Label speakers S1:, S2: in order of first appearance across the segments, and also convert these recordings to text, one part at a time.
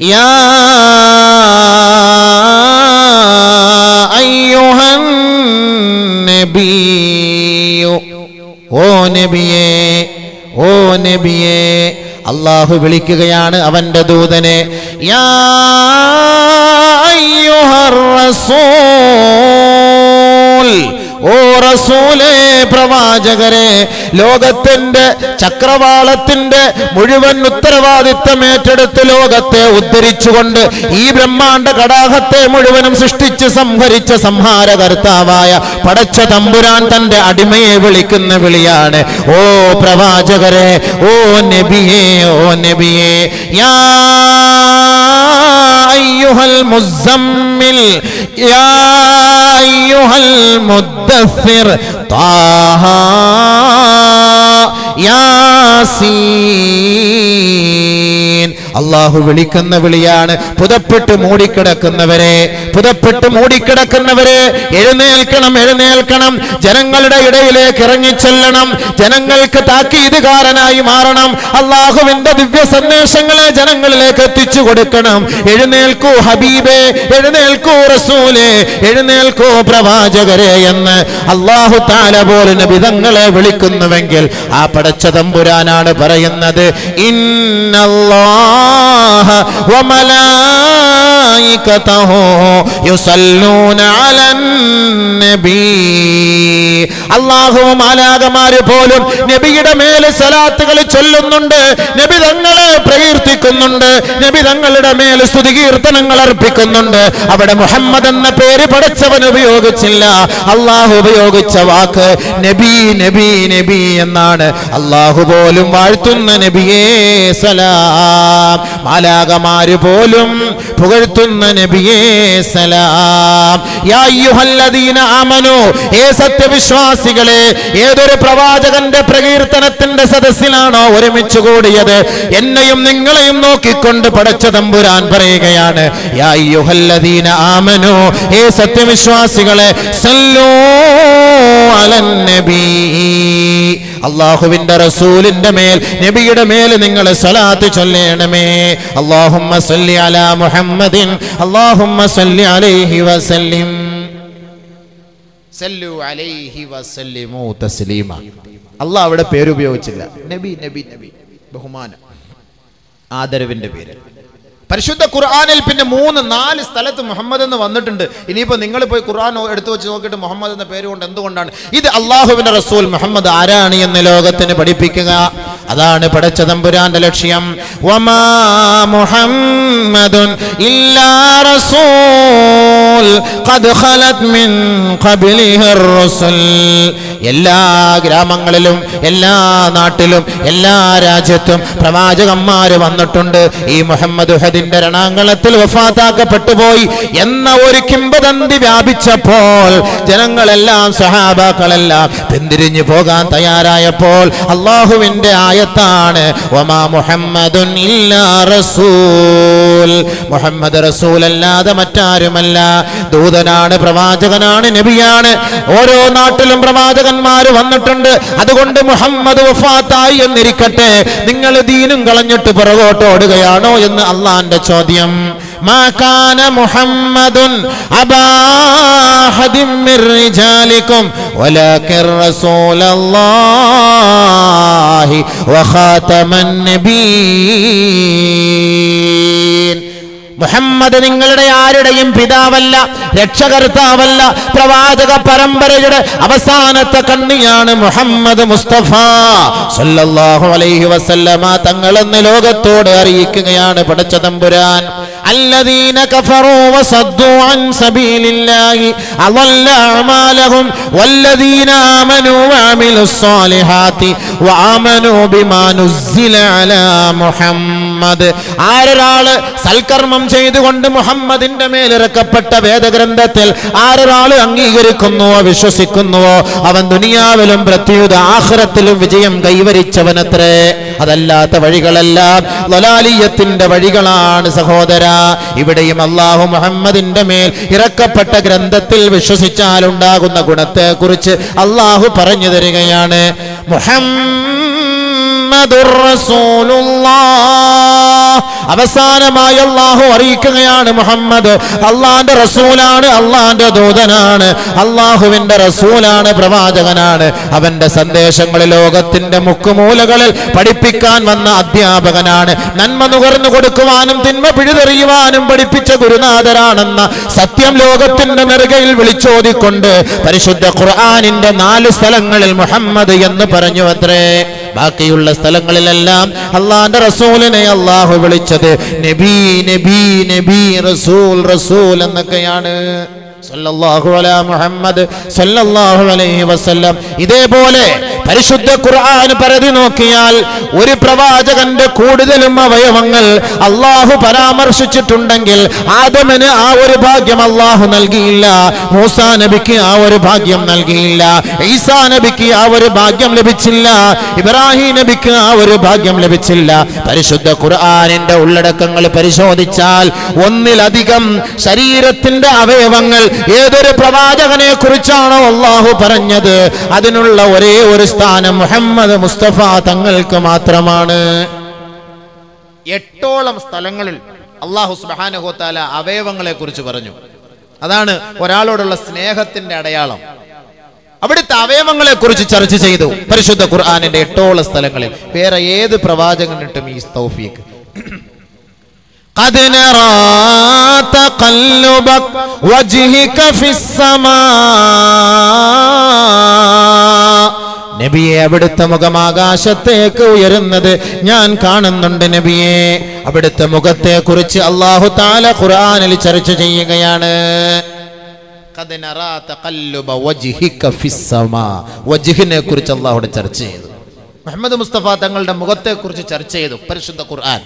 S1: يا أيها النبي ഓ നബിയേ ഓ നബിയേ അള്ളാഹു വിളിക്കുകയാണ് അവന്റെ ദൂതനെ യാ അയ്യുഹർ റസൂൽ ഓ റസൂലേ പ്രവാചകരെ ലോകത്തിന്റെ ചക്രവാളത്തിന്റെ മുഴുവൻ ഉത്തരവാദിത്തം ഏറ്റെടുത്ത് ലോകത്തെ ഉദ്ധരിച്ചുകൊണ്ട് ഈ ബ്രഹ്മാണ്ട കടാഹത്തെ മുഴുവനും സൃഷ്ടിച്ച് സംഹരിച്ച സംഹാരകർത്താവായ പടച്ച തമ്പുരാൻ തന്റെ അടിമയെ വിളിക്കുന്ന വിളിയാണ്. ഓ പ്രവാചകരെ ഓ നബിയേ ഓ നബിയേ യാ أيها المزمل يا أيها المدثر താഹ യാസീൻ. അള്ളാഹു വിളിക്കുന്ന വിളിയാണ്. പുതപ്പെട്ട് മൂടിക്കിടക്കുന്നവരെ പുതപ്പെട്ട് മൂടിക്കിടക്കുന്നവരെ എഴുന്നേൽക്കണം എഴുന്നേൽക്കണം. ജനങ്ങളുടെ ഇടയിലേക്ക് ഇറങ്ങിച്ചെല്ലണം. ജനങ്ങൾക്ക് താക്കീതുകാരനായി മാറണം. അള്ളാഹുവിന്റെ ദിവ്യ സന്ദേശങ്ങളെ ജനങ്ങളിലേക്ക് എത്തിച്ചു കൊടുക്കണം. എഴുന്നേൽക്കൂ ഹബീബേ എഴുന്നേൽക്കൂ റസൂലേ എഴുന്നേൽക്കൂ പ്രവാചകരെ എന്ന് അള്ളാഹു താല പോലും വിധങ്ങളെ വിളിക്കുന്നുവെങ്കിൽ ആ പടച്ച തമ്പുരാനാണ് പറയുന്നത് ഇന്നല്ലാഹ വമലായികതഹു യുസല്ലൂന അലൻ നബി ആലാകമാര് പോലും നബിയുടെ മേലെ സലാത്തുകൾ ചൊല്ലുന്നുണ്ട് നബി തങ്ങളെ പ്രകീർത്തിക്കുന്നുണ്ട് നബി തങ്ങളുടെ മേൽ സ്തുതി കീർത്തനങ്ങൾ അർപ്പിക്കുന്നുണ്ട്. അവിടെ മുഹമ്മദ് എന്ന പേര് പടച്ചവൻ ഉപയോഗിച്ചില്ല. അള്ളാഹു ഉപയോഗിച്ച വാക്ക് നബി നബി നബി എന്നാണ്. അള്ളാഹു പോലും വാഴ്ത്തുന്ന നബിയേ സലാം. മാലാകമാര് പോലും പുകഴ്ത്തുന്ന നബിയേ സലാം. ആമനു. ഏ സത്യവിശ്വാസികളെ ഏതൊരു പ്രവാചകന്റെ പ്രകീർത്തനത്തിന്റെ സദസ്സിലാണോ ഒരുമിച്ച് കൂടിയത്? എന്നെയും നിങ്ങളെയും നോക്കിക്കൊണ്ട് പടച്ച തമ്പുരാൻ പറയുകയാണ് ആമനു. ഏ സത്യവിശ്വാസികളെ സല്ലോ അലൻ നബി. അള്ളാഹുവിന്റെ റസൂലിന്റെ മേൽ നബിയുടെ മേൽ നിങ്ങൾ സലാത്ത് ചൊല്ലേണമേ. അള്ളാഹുമ്മ സല്ലി അലാ മുഹമ്മദിൻ അള്ളാഹുമ്മ സല്ലി അലൈഹി വസല്ലിം. സല്ലു അലൈഹി വസല്ലിമു തസ്ലീമ. അള്ളാഹ് അവിടെ പേരുപയോഗിച്ചില്ല. നബി നബി നബി. ബഹുമാനം. ആദരവിന്റെ പേര് പരിശുദ്ധ ഖുർആാനിൽ പിന്നെ മൂന്ന് നാല് സ്ഥലത്ത് മുഹമ്മദ് എന്ന് വന്നിട്ടുണ്ട്. ഇനിയിപ്പോ നിങ്ങൾ പോയി ഖുർആൻ എടുത്തു വെച്ച് നോക്കിയിട്ട് മുഹമ്മദ് എന്ന പേര് കൊണ്ട് എന്തുകൊണ്ടാണ്? ഇത് അള്ളാഹുവിന്റെ റസൂൽ മുഹമ്മദ് ആരാണ് എന്ന് ലോകത്തിന് പഠിപ്പിക്കുക. അതാണ് പടച്ച തമ്പുരാന്റെ ലക്ഷ്യം. വമാ മുഹമ്മദുൻ ഇല്ലാ റസൂൽ ഖദ് ഖലത് മിൻ എല്ലാ ഗ്രാമങ്ങളിലും എല്ലാ നാട്ടിലും എല്ലാ രാജ്യത്തും പ്രവാചകന്മാര് വന്നിട്ടുണ്ട്. ഈ മുഹമ്മദ് ഹദിന്റെ രണാങ്കളത്തിൽ വഫാത്താക്കപ്പെട്ടുപോയി എന്ന ഒരു കിംബദന്തി വ്യാപിച്ചപ്പോൾ ജനങ്ങളെല്ലാം സഹാബാക്കളെല്ലാം പിന്തിരിഞ്ഞു പോകാൻ തയ്യാറായപ്പോൾ അള്ളാഹുവിന്റെ ആയത്താണ് വമാ മുഹമ്മദുൻ റസൂൽ. മുഹമ്മദ് റസൂൽ അല്ലാതെ മറ്റാരുമല്ല. ദൂതനാണ് പ്രവാചകനാണ് നബിയാണ്. ഓരോ നാട്ടിലും പ്രവാചകന്മാർ വന്നിട്ടുണ്ട്. അതുകൊണ്ട് മുഹമ്മദ് വഫാത്തായി എന്നിരിക്കട്ടെ. നിങ്ങൾ ദീനും കളഞ്ഞിട്ട് പുറകോട്ട് ഓടുകയാണോ എന്ന് ഉസ്താന്റെ ചോദ്യം? മാകാന മുഹമ്മദുൻ അബാഹദിം മിർ റിജാലിക്കും വലാകിർ റസൂലല്ലാഹി വഖാതമൻ നബീൻ. മുഹമ്മദ് നിങ്ങളുടെ ആരുടെയും പിതാവല്ല രക്ഷകർത്താവല്ല പ്രവാചക പരമ്പരയുടെ അവസാനത്തെ കണ്ണിയാണ് മുഹമ്മദ് മുസ്തഫ. സല്ലല്ലാഹു അലൈഹി വസല്ലമ തങ്ങളെന്ന് ലോകത്തോട് അറിയിക്കുകയാണ് പടച്ച തമ്പുരാൻ. الذين كفروا وصدوا عن سبيل الله أضل أعمالهم والذين آمنوا وعملوا الصالحات وآمنوا بما نزل على محمد ആരൊരാള് സൽക്കർമ്മം ചെയ്തുകൊണ്ട് മുഹമ്മദിന്റെ മേലിറക്കപ്പെട്ട വേദഗ്രന്ഥത്തിൽ ആരൊരാള് അംഗീകരിക്കുന്നുവോ വിശ്വസിക്കുന്നുവോ അവൻ ദുനിയാവിലും പ്രത്യുത ആഹ്റത്തിലും വിജയം കൈവരിച്ചവനത്രേ അതല്ലാത്ത വഴികളെല്ലാം ലലാലിയത്തിന്റെ വഴികളാണ് സഹോദര ഇവിടെയും അള്ളാഹു മുഹമ്മദിന്റെ മേൽ ഇറക്കപ്പെട്ട ഗ്രന്ഥത്തിൽ വിശ്വസിച്ചാൽ ഉണ്ടാകുന്ന ഗുണത്തെ കുറിച്ച് അള്ളാഹു പറഞ്ഞു തരികയാണ്. മുഹമ്മദ് അവസാനമായി അള്ളാഹു അറിയിക്കുകയാണ് മുഹമ്മദ്. അള്ളാന്റെ റസൂലാണ് അള്ളാന്റെ ദൂതനാണ്. അള്ളാഹുവിന്റെ റസൂലാണ് പ്രവാചകനാണ്. അവന്റെ സന്ദേശങ്ങൾ ലോകത്തിന്റെ മുക്കുമൂലകളിൽ പഠിപ്പിക്കാൻ വന്ന അധ്യാപകനാണ്. നന്മ നുകർന്നു കൊടുക്കുവാനും തിന്മ പിഴുതെറിയുവാനും പഠിപ്പിച്ച ഗുരുനാഥരാണെന്ന സത്യം ലോകത്തിന്റെ നെറുകയിൽ വിളിച്ചോതിക്കൊണ്ട് പരിശുദ്ധ ഖുർആാനിന്റെ നാല് സ്ഥലങ്ങളിൽ മുഹമ്മദ് എന്ന് പറഞ്ഞു അത്രേ. ബാക്കിയുള്ള സ്ഥലങ്ങളിലെല്ലാം അള്ളാന്റെ റസൂലിനെ അള്ളാഹു വിളിച്ചത് നബി നബി നബി റസൂൽ റസൂൽ എന്നൊക്കെയാണ്. സല്ലല്ലാഹു അലാ മുഹമ്മദ് സല്ലല്ലാഹു അലൈഹി വസല്ലം. ഇതേപോലെ പരിശുദ്ധ ഖുർആൻ പരതി നോക്കിയാൽ ഒരു പ്രവാചകന്റെ കൂടുതലും അവയവങ്ങൾ അള്ളാഹു പരാമർശിച്ചിട്ടുണ്ടെങ്കിൽ ആദമന് ആ ഒരു ഭാഗ്യം അള്ളാഹു നൽകിയില്ല. മൂസാ നബിക്ക് ആ ഒരു ഭാഗ്യം നൽകിയില്ല. ഈസാ നബിക്ക് ആ ഒരു ഭാഗ്യം ലഭിച്ചില്ല. ഇബ്രാഹിം നബിക്ക് ആ ഒരു ഭാഗ്യം ലഭിച്ചില്ല. പരിശുദ്ധ ഖുർആാനിന്റെ ഉള്ളടക്കങ്ങൾ പരിശോധിച്ചാൽ ഒന്നിലധികം ശരീരത്തിന്റെ അവയവങ്ങൾ ഏതൊരു പ്രവാചകനെ കുറിച്ചാണോ അള്ളാഹു പറഞ്ഞത്? അതിനുള്ള ഒരേ ഒരു സ്ഥാനം മുഹമ്മദ് മുസ്തഫ തങ്ങൾക്ക് മാത്രമാണ്. എട്ടോളം സ്ഥലങ്ങളിൽ അള്ളാഹു സുബാനുഹോത്താല അവയവങ്ങളെ കുറിച്ച് പറഞ്ഞു. അതാണ് ഒരാളോടുള്ള സ്നേഹത്തിന്റെ അടയാളം. അവിടുത്തെ അവയവങ്ങളെ കുറിച്ച് ചർച്ച ചെയ്തു പരിശുദ്ധ ഖുർആാനിന്റെ എട്ടോളം സ്ഥലങ്ങളിൽ. വേറെ ഏത് പ്രവാചകനിട്ടും ഈ തൗഫീക്ക്? قد نرى تقلبك وجهك في السماء നബിയെ അവിടുത്തെ മുഖം ആകാശത്തേക്ക് ഉയരുന്നത് ഞാൻ കാണുന്നുണ്ട് നബിയെ അവിടുത്തെ മുഖത്തെ കുറിച്ച് അള്ളാഹു താല ഖുർആനിൽ ചർച്ച ചെയ്യുകയാണ് ഖദ് നറാ തഖല്ലുബ വജ്ഹിക ഫിസ്സമാ. വജ്ഹിനെ കുറിച്ച് അള്ളാഹുടെ ചർച്ച ചെയ്തു മുഹമ്മദ് മുസ്തഫ തങ്ങളുടെ മുഖത്തെ കുറിച്ച് ചർച്ച ചെയ്തു പരിശുദ്ധ ഖുർആൻ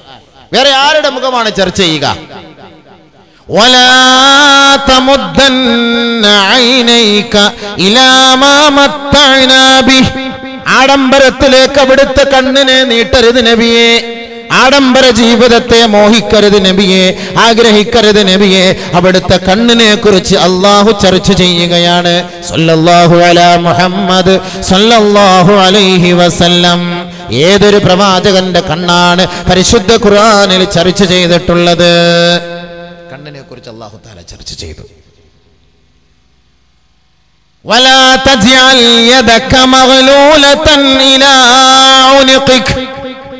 S1: വേറെ ആരുടെ മുഖമാണ് ചർച്ച ചെയ്യുക? ആഡംബരത്തിലേക്ക് അവിടുത്തെ കണ്ണിനെ നീട്ടരുത് നബിയെ. ആഡംബര ജീവിതത്തെ മോഹിക്കരുത് നബിയെ. ആഗ്രഹിക്കരുത് നബിയെ. അവിടുത്തെ കണ്ണിനെ കുറിച്ച് അള്ളാഹു ചർച്ച ചെയ്യുകയാണ്. സല്ലല്ലാഹു അലാ മുഹമ്മദ് സല്ലല്ലാഹു അലൈഹി വസല്ലം. ഏതൊരു പ്രവാചകന്റെ കണ്ണാണ് പരിശുദ്ധ ഖുർആനിൽ ചർച്ച ചെയ്തിട്ടുള്ളത് കണ്ണിനെ കുറിച്ച് അള്ളാഹു താല ചർച്ച ചെയ്തു ولا تجعل يدك مغلولة إلى عنقك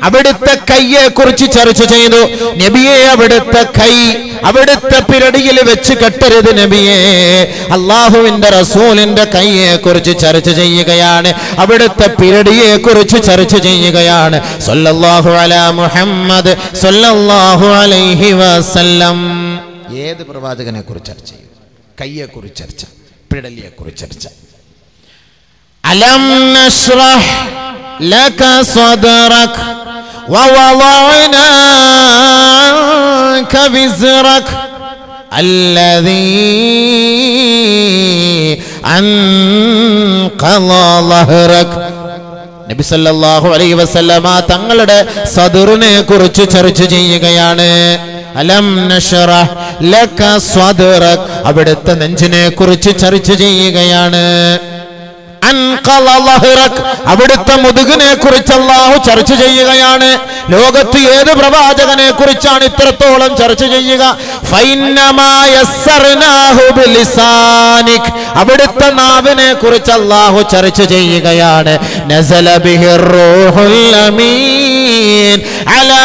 S1: അവിടുത്തെ കയ്യെ കുറിച്ച് ചർച്ച ചെയ്തു. നബിയെ അവിടുത്തെ കൈ അവിടുത്തെ പിരടിയിൽ വെച്ച് കെട്ടരുത് നബിയെ. അള്ളാഹുവിന്റെ റസൂലിന്റെ കൈയെ കുറിച്ച് ചർച്ച ചെയ്യുകയാണ്. അവിടുത്തെ പിരടിയെ കുറിച്ച് ചർച്ച ചെയ്യുകയാണ്. മുഹമ്മദ് അലൈഹി വസല്ലം. ഏത് പ്രവാചകനെ കുറിച്ച് ചർച്ച ചെയ്യും? കയ്യെ കുറിച്ച് ചർച്ച പിടലിയെ കുറിച്ച് ചർച്ച. അലം നശ്റഹ് ലക സ്വദറക് ووضعنا عنك وزرك الذي أنقض ظهرك നബി സല്ലല്ലാഹു അലൈഹി വസല്ലമ തങ്ങളുടെ സദറിനെ കുറിച്ച് ചർച്ച ചെയ്യുകയാണ് അലം നശ്റഹ് ലക സ്വദറക് അവിടുത്തെ നെഞ്ചിനെ കുറിച്ച് ചർച്ച ചെയ്യുകയാണ് അൻഖള ലഹ്റക്. അവിടുത്തെ മുതുകിനെ കുറിച്ച് അള്ളാഹു ചർച്ച ചെയ്യുകയാണ്. ലോകത്ത് ഏത് പ്രവാചകനെ കുറിച്ചാണ് ഇത്രത്തോളം ചർച്ച ചെയ്യുക. അവിടുത്തെ നാവിനെ കുറിച്ച് അള്ളാഹു ചർച്ച ചെയ്യുകയാണ്. നസല റൂഹുൽ അമീൻ അലാ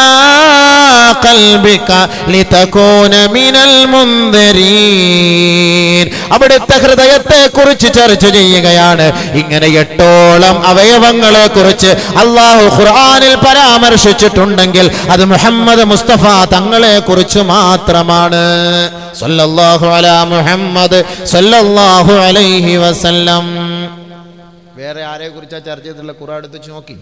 S1: ഖൽബിക لتكون من المنذرين അവിടുത്തെ ഹൃദയത്തെ കുറിച്ച് ചർച്ച ചെയ്യുകയാണ്. ഇങ്ങനെ എട്ടോളം അവയവങ്ങളെ കുറിച്ച് അള്ളാഹു ഖുർആാനിൽ പരാമർശിച്ചിട്ടുണ്ടെങ്കിൽ അത് മുഹമ്മദ് മുസ്തഫ തങ്ങളെ കുറിച്ച് മാത്രമാണ്. സല്ലല്ലാഹു അലാ മുഹമ്മദ് സല്ലല്ലാഹു അലൈഹി വസല്ലം. വേറെ ആരെ കുറിച്ചാണ് ചർച്ച ചെയ്തിട്ടുള്ള? ഖുർആൻ എടുത്ത് നോക്കി.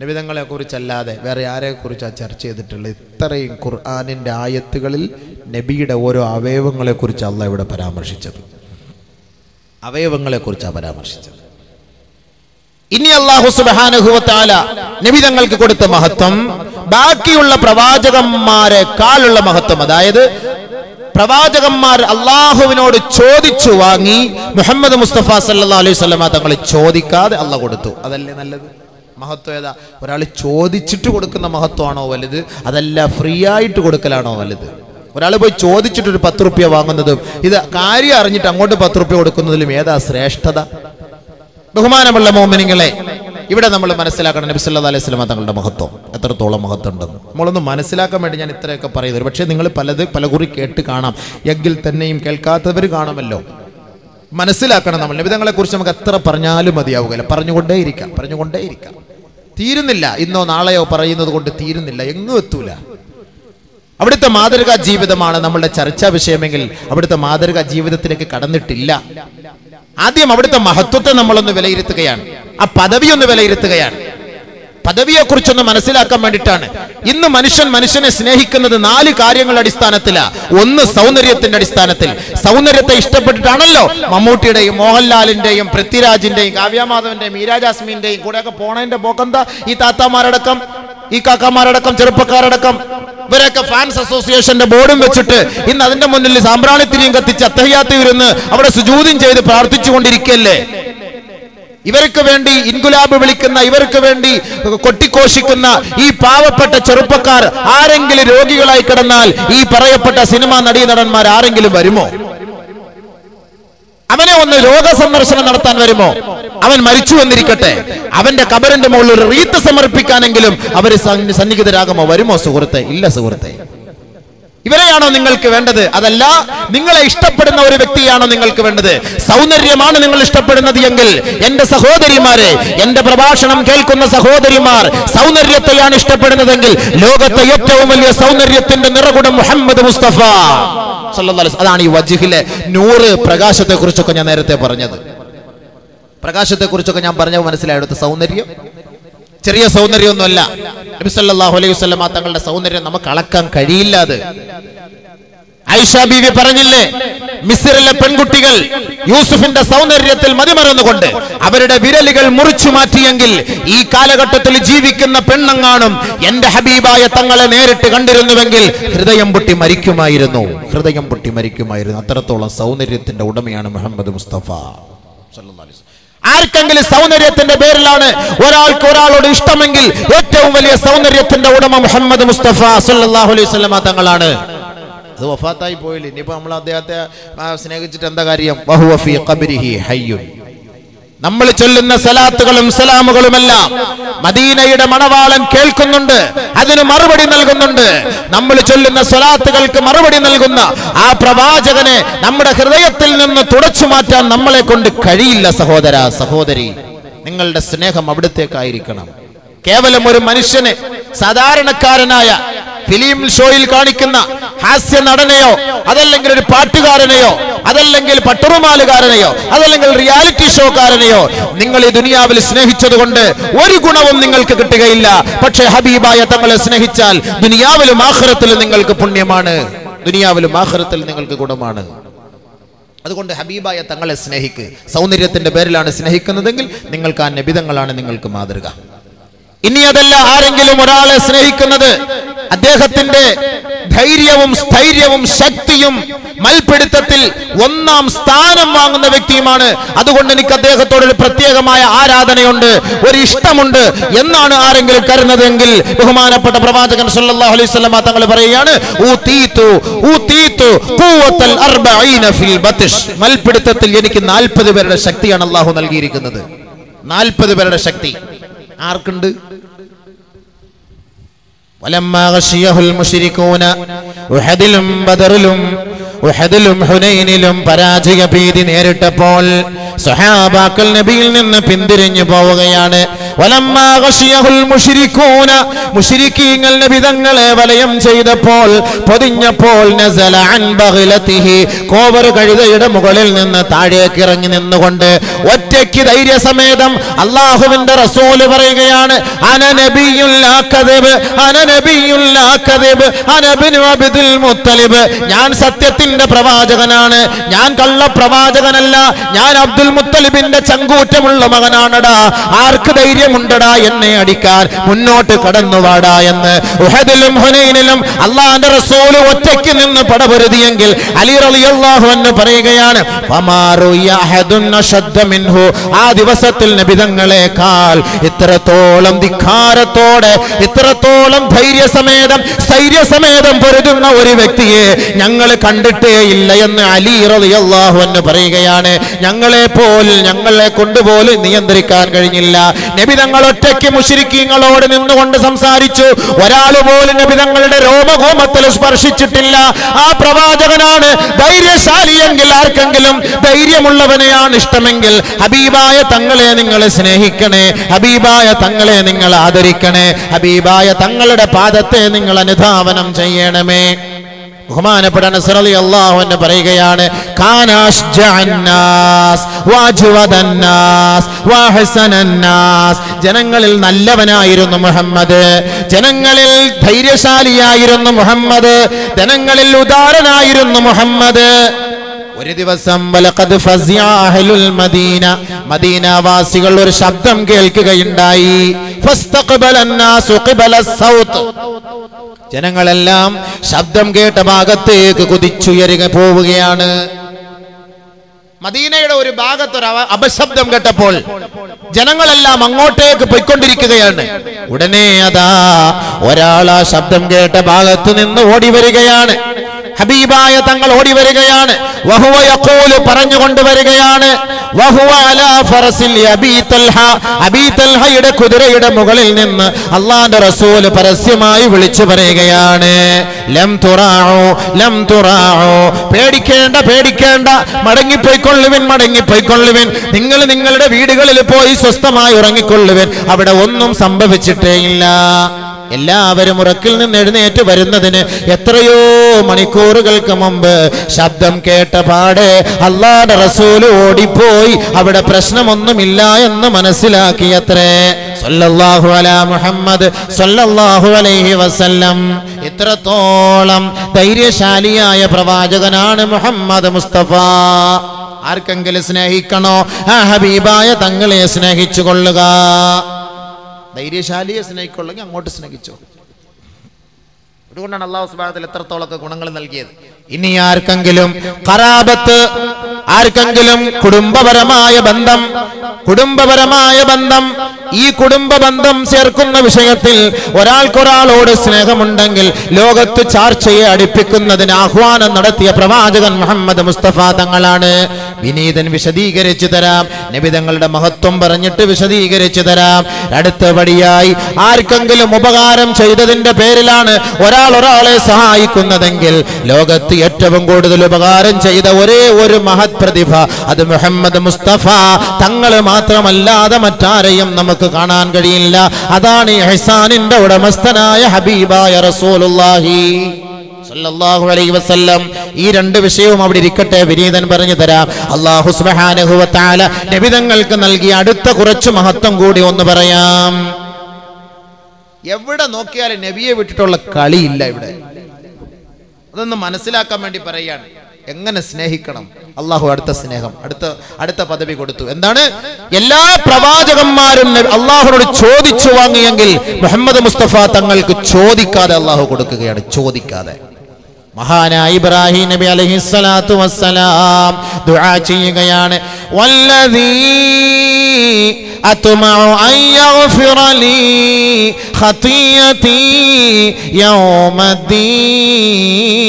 S1: നിബിതങ്ങളെ കുറിച്ചല്ലാതെ വേറെ ആരെ കുറിച്ചാ ചർച്ച ചെയ്തിട്ടുള്ളത്? ഇത്രയും ഖുർആാനിന്റെ ആയത്തുകളിൽ നബിയുടെ ഓരോ അവയവങ്ങളെ കുറിച്ച് അല്ല ഇവിടെ പരാമർശിച്ചത്. അവയവങ്ങളെ കുറിച്ചാണ് പരാമർശിച്ചത്. ഇനി അള്ളാഹു സുബാനുഭവത്താല നിബിതങ്ങൾക്ക് കൊടുത്ത മഹത്വം ബാക്കിയുള്ള പ്രവാചകന്മാരെക്കാളുള്ള മഹത്വം. അതായത് പ്രവാചകന്മാർ അള്ളാഹുവിനോട് ചോദിച്ചു വാങ്ങി മുഹമ്മദ് മുസ്തഫ സല്ലാ അലൈഹി സ്വലമ തങ്ങൾ ചോദിക്കാതെ അള്ള കൊടുത്തു. അതല്ലേ നല്ലത്? മഹത്വം ഏതാ ഒരാൾ ചോദിച്ചിട്ട് കൊടുക്കുന്ന മഹത്വമാണോ വലുത്? അതല്ല ഫ്രീ ആയിട്ട് കൊടുക്കലാണോ വലുത്? ഒരാൾ പോയി ചോദിച്ചിട്ട് ഒരു പത്ത് റുപ്യ വാങ്ങുന്നതും ഇത് കാര്യം അറിഞ്ഞിട്ട് അങ്ങോട്ട് പത്ത് റുപ്യ കൊടുക്കുന്നതിലും ഏതാ ശ്രേഷ്ഠത? ബഹുമാനമുള്ള മോമിനിങ്ങളെ ഇവിടെ നമ്മൾ മനസ്സിലാക്കണം നബി സല്ലല്ലാഹു അലൈഹി സ്വലമ തങ്ങളുടെ മഹത്വം. എത്രത്തോളം മഹത്വം ഉണ്ടെന്ന് നമ്മളൊന്ന് മനസ്സിലാക്കാൻ വേണ്ടി ഞാൻ ഇത്രയൊക്കെ പറയുന്നത്. പക്ഷേ നിങ്ങൾ പലത് പലകുറി കേട്ട് കാണാം. എങ്കിൽ തന്നെയും കേൾക്കാത്തവർ കാണുമല്ലോ. മനസ്സിലാക്കണം നമ്മൾ. നിമിതങ്ങളെ കുറിച്ച് നമുക്ക് എത്ര പറഞ്ഞാലും മതിയാവുകയില്ല. പറഞ്ഞുകൊണ്ടേയിരിക്കാം പറഞ്ഞുകൊണ്ടേയിരിക്കാം. തീരുന്നില്ല. ഇന്നോ നാളെയോ പറയുന്നത് കൊണ്ട് തീരുന്നില്ല. എങ്ങും എത്തൂല. അവിടുത്തെ മാതൃകാ ജീവിതമാണ് നമ്മളുടെ ചർച്ചാ വിഷയമെങ്കിൽ അവിടുത്തെ മാതൃകാ ജീവിതത്തിലേക്ക് കടന്നിട്ടില്ല. ആദ്യം അവിടുത്തെ മഹത്വത്തെ നമ്മളൊന്ന് വിലയിരുത്തുകയാണ്. ആ പദവി ഒന്ന് വിലയിരുത്തുകയാണ്. പദവിയെ കുറിച്ചൊന്ന് മനസ്സിലാക്കാൻ വേണ്ടിയിട്ടാണ്. ഇന്ന് മനുഷ്യൻ മനുഷ്യനെ സ്നേഹിക്കുന്നത് നാല് കാര്യങ്ങളുടെ അടിസ്ഥാനത്തിലാണ് ഒന്ന് സൗന്ദര്യത്തിന്റെ അടിസ്ഥാനത്തിൽ. സൗന്ദര്യത്തെ ഇഷ്ടപ്പെട്ടിട്ടാണല്ലോ മമ്മൂട്ടിയുടെയും മോഹൻലാലിന്റെയും പൃഥ്വിരാജിന്റെയും കാവ്യമാധവന്റെയും മീരാജാസ്മിന്റെയും കൂടെയൊക്കെ പോണതിന്റെ പോക്കെന്താ ഈ താത്താമാരടക്കം ഈ കാക്കാമാരടക്കം ചെറുപ്പക്കാരടക്കം. ഇവരൊക്കെ ഫാൻസ് അസോസിയേഷന്റെ ബോർഡും വെച്ചിട്ട് ഇന്ന് അതിന്റെ മുന്നിൽ സാമ്പ്രാണിത്തിരിയും കത്തിച്ച് അത്തഹ്യാത്ത് ഇരുന്ന് അവിടെ സുജൂതിയും ചെയ്ത് പ്രാർത്ഥിച്ചു കൊണ്ടിരിക്കല്ലേ ഇവർക്ക് വേണ്ടി ഇൻകുലാബ് വിളിക്കുന്ന ഇവർക്ക് വേണ്ടി കൊട്ടിക്കോഷിക്കുന്ന ഈ പാവപ്പെട്ട ചെറുപ്പക്കാർ ആരെങ്കിലും രോഗികളായി കിടന്നാൽ ഈ പറയപ്പെട്ട സിനിമാ നടീനടന്മാർ ആരെങ്കിലും വരുമോ? അവനെ ഒന്ന് രോഗ സന്ദർശനം നടത്താൻ വരുമോ? അവൻ മരിച്ചു എന്നിരിക്കട്ടെ അവന്റെ കബറിന്റെ മുകളിൽ ഒരു റീത്ത് സമർപ്പിക്കാനെങ്കിലും സന്നി- സന്നിഹിതരാകുമോ? വരുമോ സുഹൃത്തെ? ഇല്ല സുഹൃത്തെ. ഇവരെയാണോ നിങ്ങൾക്ക് വേണ്ടത്? അതല്ല നിങ്ങളെ ഇഷ്ടപ്പെടുന്ന ഒരു വ്യക്തിയാണോ നിങ്ങൾക്ക് വേണ്ടത്? സൗന്ദര്യമാണ് നിങ്ങൾ ഇഷ്ടപ്പെടുന്നത് എങ്കിൽ എന്റെ സഹോദരിമാരെ എന്റെ പ്രഭാഷണം കേൾക്കുന്ന സഹോദരിമാർ സൗന്ദര്യത്തെയാണ് ഇഷ്ടപ്പെടുന്നതെങ്കിൽ ലോകത്തെ ഏറ്റവും വലിയ സൗന്ദര്യത്തിന്റെ നിറകുടം മുഹമ്മദ് മുസ്തഫ. അതാണ് ഈ വജിഹിലെ നൂറ് പ്രകാശത്തെ കുറിച്ചൊക്കെ ഞാൻ നേരത്തെ പറഞ്ഞത്. പ്രകാശത്തെ കുറിച്ചൊക്കെ ഞാൻ പറഞ്ഞ മനസ്സിലായെടുത്ത സൗന്ദര്യം. ചെറിയ സൗന്ദര്യമൊന്നുമല്ല. നബി സല്ലല്ലാഹു അലൈഹി വസല്ലമ തങ്ങളുടെ സൗന്ദര്യം നമുക്ക് അളക്കാൻ കഴിയില്ല അത്. ഐഷ ബീവി പറഞ്ഞില്ലേ മിസ്രിലെ പെൺകുട്ടികൾ യൂസുഫിന്റെ സൗന്ദര്യത്തിൽ മതിമറന്നുകൊണ്ട് അവരുടെ വിരലുകൾ മുറിച്ചു മാറ്റിയെങ്കിൽ ഈ കാലഘട്ടത്തിൽ ജീവിക്കുന്ന പെണ്ണങ്ങാണും എന്റെ ഹബീബായ തങ്ങളെ നേരിട്ട് കണ്ടിരുന്നുവെങ്കിൽ ഹൃദയം പൊട്ടി മരിക്കുമായിരുന്നു. ഹൃദയം പൊട്ടി മരിക്കുമായിരുന്നു. അത്രത്തോളം സൗന്ദര്യത്തിന്റെ ഉടമയാണ് മുഹമ്മദ് മുസ്തഫ. ആർക്കെങ്കിലും സൗന്ദര്യത്തിന്റെ പേരിലാണ് ഒരാൾക്ക് ഒരാളോട് ഇഷ്ടമെങ്കിൽ ഏറ്റവും വലിയ സൗന്ദര്യത്തിന്റെ ഉടമ മുഹമ്മദ് മുസ്തഫ സല്ലല്ലാഹു അലൈഹി വസല്ലമ തങ്ങളാണ്. അത് വഫാത്തായി പോയില്ല? ഇനിയിപ്പോ നമ്മൾ അദ്ദേഹത്തെ സ്നേഹിച്ചിട്ട് എന്താ കാര്യം വഹുവ ഫീ ഖബ്രിഹി ഹയ്യുൻ നമ്മൾ ചൊല്ലുന്ന സലാത്തുകളും സലാമുകളുമെല്ലാം മദീനയുടെ മണവാളൻ കേൾക്കുന്നുണ്ട് അതിന് മറുപടി നൽകുന്നുണ്ട്. നമ്മൾ ചൊല്ലുന്ന സ്വലാത്തുകൾക്ക് മറുപടി നൽകുന്ന ആ പ്രവാചകനെ നമ്മുടെ ഹൃദയത്തിൽ നിന്ന് തുടച്ചു മാറ്റാൻ നമ്മളെ കൊണ്ട് കഴിയില്ല സഹോദര സഹോദരി. നിങ്ങളുടെ സ്നേഹം അവിടത്തേക്കായിരിക്കണം. കേവലം ഒരു മനുഷ്യനെ സാധാരണക്കാരനായ ഫിലിം ഷോയിൽ കാണിക്കുന്ന ഹാസ്യ നടനെയോ അതല്ലെങ്കിൽ ഒരു പാട്ടുകാരനെയോ അതല്ലെങ്കിൽ പട്ടുറുമാലുകാരനെയോ അതല്ലെങ്കിൽ റിയാലിറ്റി ഷോക്കാരനെയോ നിങ്ങൾ ഈ ദുനിയാവിൽ സ്നേഹിച്ചതുകൊണ്ട് ഒരു ഗുണവും നിങ്ങൾക്ക് കിട്ടുകയില്ല. പക്ഷേ ഹബീബായ തങ്ങളെ സ്നേഹിച്ചാൽ ദുനിയാവിലും ആഖിറത്തിലും നിങ്ങൾക്ക് പുണ്യമാണ്. ദുനിയാവിലും ആഹ്റത്തിൽ നിങ്ങൾക്ക് ഗുണമാണ്. അതുകൊണ്ട് ഹബീബായ തങ്ങളെ സ്നേഹിക്ക്. സൗന്ദര്യത്തിന്റെ പേരിലാണ് സ്നേഹിക്കുന്നതെങ്കിൽ നിങ്ങൾക്ക് ആ നബിതങ്ങളാണ് നിങ്ങൾക്ക് മാതൃക. ഇനി അതല്ല ആരെങ്കിലും ഒരാളെ സ്നേഹിക്കുന്നത്. അദ്ദേഹത്തിന്റെ ധൈര്യവും സ്ഥൈര്യവും ശക്തിയും മൽപിടുത്തത്തിൽ ഒന്നാം സ്ഥാനം വാങ്ങുന്ന വ്യക്തിയുമാണ്. അതുകൊണ്ട് എനിക്ക് അദ്ദേഹത്തോടൊരു പ്രത്യേകമായ ആരാധനയുണ്ട് ഒരു ഇഷ്ടമുണ്ട് എന്നാണ് ആരെങ്കിലും കരുതുന്നതെങ്കിൽ ബഹുമാനപ്പെട്ട പ്രവാചകൻ സല്ലല്ലാഹു അലൈഹി വസല്ലം തങ്ങൾ പറയുകയാണ് ഫിൽ ബത്ഷ് മൽപിടുത്തത്തിൽ എനിക്ക് 40 പേരുടെ ശക്തിയാണ് അള്ളാഹു നൽകിയിരിക്കുന്നത്. 40 പേരുടെ ശക്തി. ആർക്കുണ്ട്? ഉഹദിലും ഉഹദിലും പരാജയ ഭീതി നേരിട്ടപ്പോൾ സഹാബാക്കൾ നബിയിൽ നിന്ന് പിന്തിരിഞ്ഞു പോവുകയാണ്. വലമ്മാ ഗശിയഹുൽ മുശ്രിക്കൂന മുശ്രിക്കീങ്ങൾ നബി വലയം ചെയ്തപ്പോൾ പൊതിഞ്ഞപ്പോൾ കോവർ കഴുതയുടെ മുകളിൽ നിന്ന് താഴേക്ക് ഇറങ്ങി നിന്നുകൊണ്ട് ഒറ്റയ്ക്ക് ധൈര്യസമേതം അള്ളാഹുവിന്റെ റസൂൽ പറയുകയാണ് ഞാൻ സത്യത്തിന്റെ പ്രവാചകനാണ് ഞാൻ കള്ള പ്രവാചകനല്ല ഞാൻ അബ്ദുൽ മുത്തലിബിന്റെ ചങ്കൂറ്റമുള്ള മകനാണടാ. ആർക്ക് ധൈര്യമുണ്ടടാ എന്നെ അടിക്കാൻ. മുന്നോട്ട് കടന്നു വാടാ എന്ന്. ഉഹദിലും ഹുനൈനിലും അള്ളാന്റെ റസൂൽ ഒറ്റയ്ക്ക് നിന്ന് പടപൊരുതിയെങ്കിൽ അലി റളിയല്ലാഹു എന്ന് പറയുകയാണ് ആ ദിവസത്തിൽ നബിതങ്ങളെക്കാൾ ഇത്രത്തോളം ധിക്കാരത്തോടെ ഇത്രത്തോളം ധൈര്യസമേതം സ്ഥൈര്യസമേതം പൊരുതുന്ന ഒരു വ്യക്തിയെ ഞങ്ങൾ കണ്ടിട്ടേ ഇല്ല എന്ന് അലി റളിയല്ലാഹു എന്ന് പറയുകയാണ്. ഞങ്ങളെ പോലും ഞങ്ങളെ കൊണ്ടുപോലും നിയന്ത്രിക്കാൻ കഴിഞ്ഞില്ല. നബിതങ്ങൾ ഒറ്റയ്ക്ക് മുഷിരിക്കീങ്ങളോട് നിന്നുകൊണ്ട് സംസാരിച്ചു. ഒരാൾ പോലും നബിതങ്ങളുടെ രോമകോമത്തിൽ സ്പർശിച്ചിട്ടില്ല. ആ പ്രവാചകനാണ് ധൈര്യശാലിയെങ്കിൽ ആർക്കെങ്കിലും ധൈര്യമുള്ളവനെയാണ് ഇഷ്ടമെങ്കിൽ ഹബീബായ തങ്ങളെ നിങ്ങൾ സ്നേഹിക്കണേ. ഹബീബായ തങ്ങളെ നിങ്ങൾ ആദരിക്കണേ. ഹബീബായ തങ്ങളുടെ പാദത്തെ നിങ്ങൾ അനുധാവനം ചെയ്യണമേ. ബഹുമാനപ്പെട്ട നസ്ർ അലി അള്ളാഹു എന്ന് പറയുകയാണ് ജനങ്ങളിൽ നല്ലവനായിരുന്നു മുഹമ്മദ് ജനങ്ങളിൽ ധൈര്യശാലിയായിരുന്നു മുഹമ്മദ് ജനങ്ങളിൽ ഉദാരനായിരുന്നു മുഹമ്മദ്. ഒരു ദിവസം മദീന മദീനവാസികൾ ഒരു ശബ്ദം കേൾക്കുകയുണ്ടായി. ജനങ്ങളെല്ലാം ശബ്ദം കേട്ട ഭാഗത്തേക്ക് കുതിച്ചുയരുക പോവുകയാണ്. മദീനയുടെ ഒരു ഭാഗത്ത് ഒരു അപശബ്ദം കേട്ടപ്പോൾ ജനങ്ങളെല്ലാം അങ്ങോട്ടേക്ക് പോയിക്കൊണ്ടിരിക്കുകയാണ്. ഉടനെ അതാ ഒരാൾ ആ ശബ്ദം കേട്ട ഭാഗത്ത് നിന്ന് ഓടി വരികയാണ്. ഹബീബായ തങ്ങൾ ഓടി വരികയാണ്. വഹുവ യഖൂലു പറഞ്ഞുകൊണ്ട് വരികയാണ്. വഹുവ അലാ ഫറസിൽ കുതിരയുടെ മുകളിൽ നിന്ന് അള്ളാന്റെ റസൂൽ പരസ്യമായി വിളിച്ചു പറയുകയാണ്. ലം തുറാഉ ലം തുറാഉ. പേടിക്കേണ്ട പേടിക്കേണ്ട. മടങ്ങിപ്പോയിക്കൊള്ളുവിൻ മടങ്ങിപ്പോയിക്കൊള്ളുവിൻ. നിങ്ങൾ നിങ്ങളുടെ വീടുകളിൽ പോയി സ്വസ്ഥമായി ഉറങ്ങിക്കൊള്ളുവിൻ. അവിടെ ഒന്നും സംഭവിച്ചിട്ടേ ഇല്ല എല്ലാവരും ഉറക്കിൽ നിന്ന് എഴുന്നേറ്റ് വരുന്നതിന് എത്രയോ മണിക്കൂറുകൾക്ക് മുമ്പ് ശബ്ദം കേട്ട പാടെ അള്ളാടെ റസൂൽ ഓടിപ്പോയി. അവിടെ പ്രശ്നമൊന്നുമില്ല എന്ന് മനസ്സിലാക്കിയത്രേ. സല്ലല്ലാഹു അലാ മുഹമ്മദ് സല്ലല്ലാഹു അലൈഹി വസല്ലം. ഇത്രത്തോളം ധൈര്യശാലിയായ പ്രവാചകനാണ് മുഹമ്മദ് മുസ്തഫ. ആർക്കെങ്കിലും സ്നേഹിക്കണോ? ആ ഹബീബായ തങ്ങളെ സ്നേഹിച്ചു കൊള്ളുക ധൈര്യശാലിയെ സ്നേഹിക്കൊള്ളെങ്കിൽ അങ്ങോട്ട് സ്നേഹിച്ചോ. അതുകൊണ്ടാണ് അള്ളാഹു സുബാനത്തിൽ എത്രത്തോളൊക്കെ ഗുണങ്ങൾ നൽകിയത്. ഇനി ആർക്കെങ്കിലും ഖറാബത്ത് ആർക്കെങ്കിലും കുടുംബപരമായ ബന്ധം കുടുംബപരമായ ബന്ധം ഈ കുടുംബ ബന്ധം ചേർക്കുന്ന വിഷയത്തിൽ ഒരാൾക്കൊരാളോട് സ്നേഹമുണ്ടെങ്കിൽ ലോകത്ത് ചാർച്ചയെ അടുപ്പിക്കുന്നതിന് ആഹ്വാനം നടത്തിയ പ്രവാചകൻ മുഹമ്മദ് മുസ്തഫ തങ്ങളാണ്. വിനീതൻ വിശദീകരിച്ചു തരാം. നിബിതങ്ങളുടെ മഹത്വം പറഞ്ഞിട്ട് വിശദീകരിച്ചു തരാം. അടുത്തപടിയായി ആർക്കെങ്കിലും ഉപകാരം ചെയ്തതിന്റെ പേരിലാണ് ഒരാൾ ഒരാളെ സഹായിക്കുന്നതെങ്കിൽ ലോകത്ത് ഏറ്റവും കൂടുതൽ ഉപകാരം ചെയ്ത ഒരേ ഒരു മഹത് പ്രതിഭ അത് മുഹമ്മദ് മുസ്തഫ. തങ്ങൾ മാത്രമല്ലാതെ മറ്റാരെയും നമുക്ക് കാണാൻ കഴിയില്ല. അതാണ് ഹസാനിന്റെ ഉടമസ്ഥനായ ഹബീബായ റസൂലുള്ളാഹി സല്ലല്ലാഹു അലൈഹി വസല്ലം. ഈ രണ്ട് വിഷയവും അവിടെ ഇരിക്കട്ടെ വിനീതൻ പറഞ്ഞു തരാം. അല്ലാഹു സുബ്ഹാനഹു വ നൽകിയ അടുത്ത കുറച്ച് മഹത്വം കൂടി ഒന്ന് പറയാം. എവിടെ നോക്കിയാലും നബിയെ വിട്ടിട്ടുള്ള കളിയില്ല ഇവിടെ. അതൊന്ന് മനസ്സിലാക്കാൻ വേണ്ടി പറയാണ് എങ്ങനെ സ്നേഹിക്കണം? അള്ളാഹു അടുത്ത സ്നേഹം അടുത്ത അടുത്ത പദവി കൊടുത്തു. എന്താണ്? എല്ലാ പ്രവാചകന്മാരും അള്ളാഹുനോട് ചോദിച്ചു വാങ്ങിയെങ്കിൽ മുഹമ്മദ് മുസ്തഫ തങ്ങൾക്ക് ചോദിക്കാതെ അള്ളാഹു കൊടുക്കുകയാണ്. ചോദിക്കാതെ. മഹാനായ ഇബ്രാഹിം നബി അലൈഹി സ്വലാത്തു വസ്സലാം ദുആ ചെയ്യുകയാണ്. വല്ലദീ أطمع أن يغفر لي خطيئتي يوم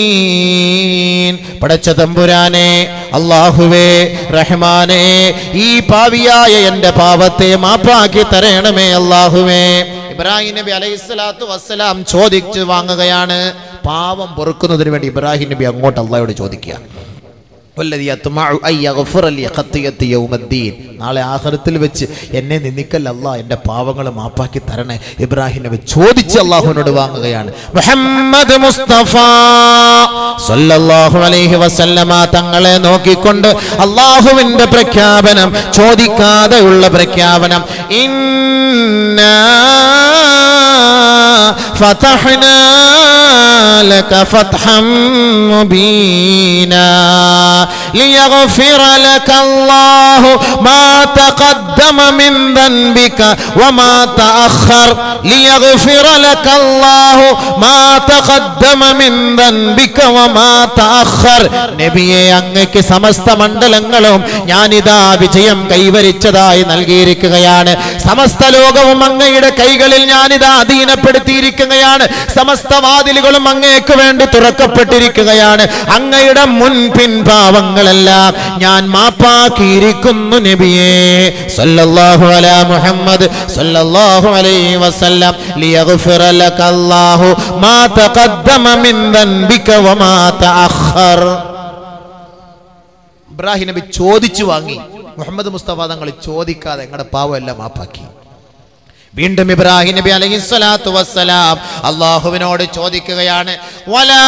S1: الدين പടച്ച തമ്പുരാനെ അള്ളാഹുവേ റഹ്മാനെ ഈ പാവിയായ എന്റെ പാപത്തെ മാപ്പാക്കി തരണമേ അള്ളാഹുവേ ഇബ്രാഹിം നബി അലൈഹി സ്വലാത്തു വസ്സലാം ചോദിച്ചു വാങ്ങുകയാണ് പാവം പൊറുക്കുന്നതിന് വേണ്ടി ഇബ്രാഹിം നബി അങ്ങോട്ട് അള്ളാഹയോട് ചോദിക്കുക നാളെ ആഖിറത്തിൽ വെച്ച് എന്നെ നിന്നിക്കല്ല എന്റെ എന്റെ പാവങ്ങൾ മാപ്പാക്കി തരണേ. ഇബ്രാഹിം നബി ചോദിച്ച് അള്ളാഹുവിനോട് വാങ്ങുകയാണ്. മുഹമ്മദ് മുസ്തഫ സല്ലല്ലാഹു അലൈഹി വസല്ലമ തങ്ങളെ നോക്കിക്കൊണ്ട് അള്ളാഹുവിന്റെ പ്രഖ്യാപനം ചോദിക്കാതെയുള്ള പ്രഖ്യാപനം. ഇന്നാ فتحنا لك فتحا مبينا ليغفر لك الله ما تقدم من ذنبك وما تأخر ليغفر لك الله ما تقدم من ذنبك وما تأخر നബിയെ അങ്ങക്ക് സമസ്ത മണ്ഡലങ്ങളും ഞാനിതാ വിജയം കൈവരിച്ചതായി നൽകിയിരിക്കുകയാണ് സമസ്ത ലോകവും അങ്ങയുടെ കൈകളിൽ ഞാനിതാ അധീനപ്പെടുത്തിയിരിക്കുകയാണ് സമസ്ത വാതിലുകളും അങ്ങേക്ക് വേണ്ടി തുറക്കപ്പെട്ടിരിക്കുകയാണ്. അങ്ങയുടെ മുൻ പിൻഭാവങ്ങളെല്ലാം ഞാൻ മാപ്പാക്കിയിരിക്കുന്നു നബിയേ. സല്ലല്ലാഹു അലാ മുഹമ്മദ് സല്ലല്ലാഹു അലൈഹി വസല്ലം. ലിയഗ്ഫിറ മാ തഖദ്ദമ മിൻ ദൻബിക വമാ തഅഖർ ഇബ്രാഹിം നബി ചോദിച്ചു വാങ്ങി. മുഹമ്മദ് മുസ്തഫ തങ്ങൾ ചോദിക്കാതെ ഞങ്ങളുടെ പാവം എല്ലാം മാപ്പാക്കി. വീണ്ടും ഇബ്രാഹിം നബി അലൈഹി സ്വലാത്തു വസ്സലാം അള്ളാഹുവിനോട് ചോദിക്കുകയാണ് വലാ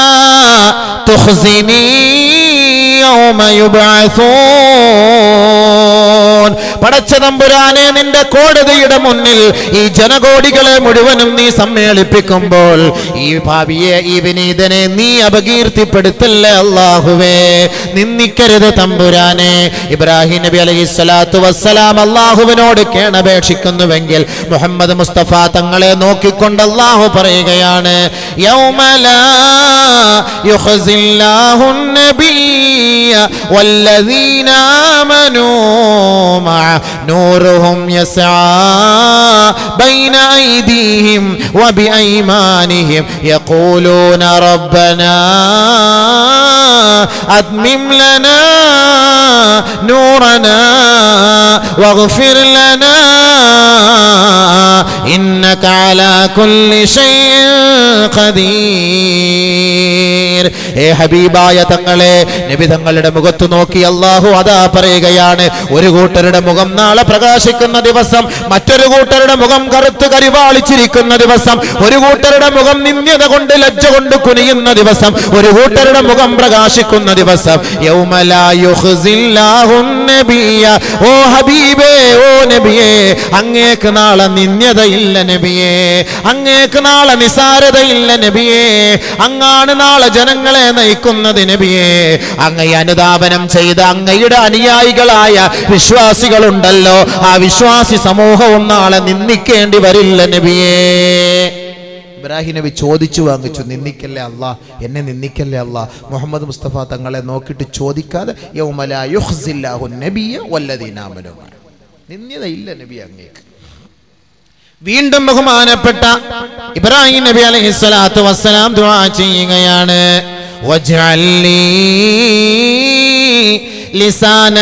S1: പടച്ച തമ്പുരാനെ നിന്റെ കോടതിയുടെ മുന്നിൽ ഈ ജനകോടികളെ മുഴുവനും നീ സമ്മേളിപ്പിക്കുമ്പോൾ ഈ ഭാവിയെ ഈ വിനീതനെ നീ അപകീർത്തിപ്പെടുത്തല്ലേ അള്ളാഹുവേ നിന്ദിക്കരുത് തമ്പുരാനെ ഇബ്രാഹിം നബി അലൈഹി സ്വലാത്തു വസ്സലാം അള്ളാഹുവിനോട് കേണപേക്ഷിക്കുന്നുവെങ്കിൽ മുഹമ്മദ് മുസ്തഫ തങ്ങളെ നോക്കിക്കൊണ്ട് അള്ളാഹു പറയുകയാണ് യൗമലാ യുഖ്സില്ലാഹു النبي والذين آمنوا معه نورهم يسعى بين أيديهم وبأيمانهم. يقولون ربنا أتمم لنا نورنا واغفر لنا إنك على كل شيء قدير ഏ ഹബീബായ തങ്ങളെ നബി തങ്ങളുടെ മുഖത്ത് നോക്കി അള്ളാഹു അതാ പറയുകയാണ് ഒരു കൂട്ടരുടെ മുഖം നാളെ പ്രകാശിക്കുന്ന ദിവസം മറ്റൊരു കൂട്ടരുടെ മുഖം കറുത്ത് കരിവാളിച്ചിരിക്കുന്ന ദിവസം ഒരു കൂട്ടരുടെ മുഖം നിന്ദ്യത കൊണ്ട് ലജ്ജ കൊണ്ട് കുനിയുന്ന ദിവസം ഒരു കൂട്ടരുടെ മുഖം പ്രകാശിക്കുന്ന ദിവസം യൗമലാ യുഖ്സില്ലാഹു നബിയ ഓ ഹബീബേ ഓ നബിയേ അങ്ങേക്ക് നാളെ നിന്ദ്യതയില്ല നബിയേ. അങ്ങേക്ക് നാളെ നിസാരതയില്ല നബിയേ. അങ്ങാണ് നാളെ ജനങ്ങളെ നയിക്കുന്നത് നബിയേ. അങ്ങയെ അനുദാപനം ചെയ്ത അങ്ങയുടെ അനുയായികളായ വിശ്വാസികളുണ്ടല്ലോ. ആ വിശ്വാസി സമൂഹവും നാളെ നിന്ദിക്കേണ്ടി വരില്ല നബിയേ. ഇബ്രാഹിം നബി ചോദിച്ചു വാങ്ങിച്ചു നിന്ദിക്കല്ലേ അല്ല എന്നെ നിന്ദിക്കല്ലേ അല്ല മുഹമ്മദ് മുസ്തഫ തങ്ങളെ നോക്കിയിട്ട് ചോദിക്കാതെ യൗമലാ യുഖ്സില്ലാഹു നബിയ വല്ലദീന മഅഹ്. നിന്ദ്യതയില്ല നബി അങ്ങേക്ക്. വീണ്ടും ബഹുമാനപ്പെട്ട ഇബ്രാഹിം നബി അലൈഹി സ്വലാത്തു വസ്സലാം ദുആ ചെയ്യുകയാണ്. ലിസാന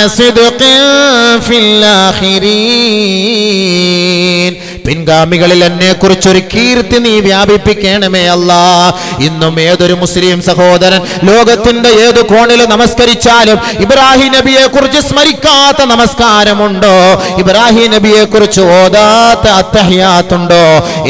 S1: ഫിൽ ആഖിരീൻ. പിൻഗാമികളിൽ എന്നെ കുറിച്ചൊരു കീർത്തി നീ വ്യാപിപ്പിക്കണമേ അല്ല. ഇന്നും ഏതൊരു മുസ്ലിം സഹോദരൻ ലോകത്തിന്റെ ഏത് കോണിൽ നമസ്കരിച്ചാലും ഇബ്രാഹിം നബിയെ കുറിച്ച് സ്മരിക്കാത്ത നമസ്കാരമുണ്ടോ? ഇബ്രാഹിം നബിയെ കുറിച്ച് ഓതാത്ത അത്തഹ്യാത്തുണ്ടോ?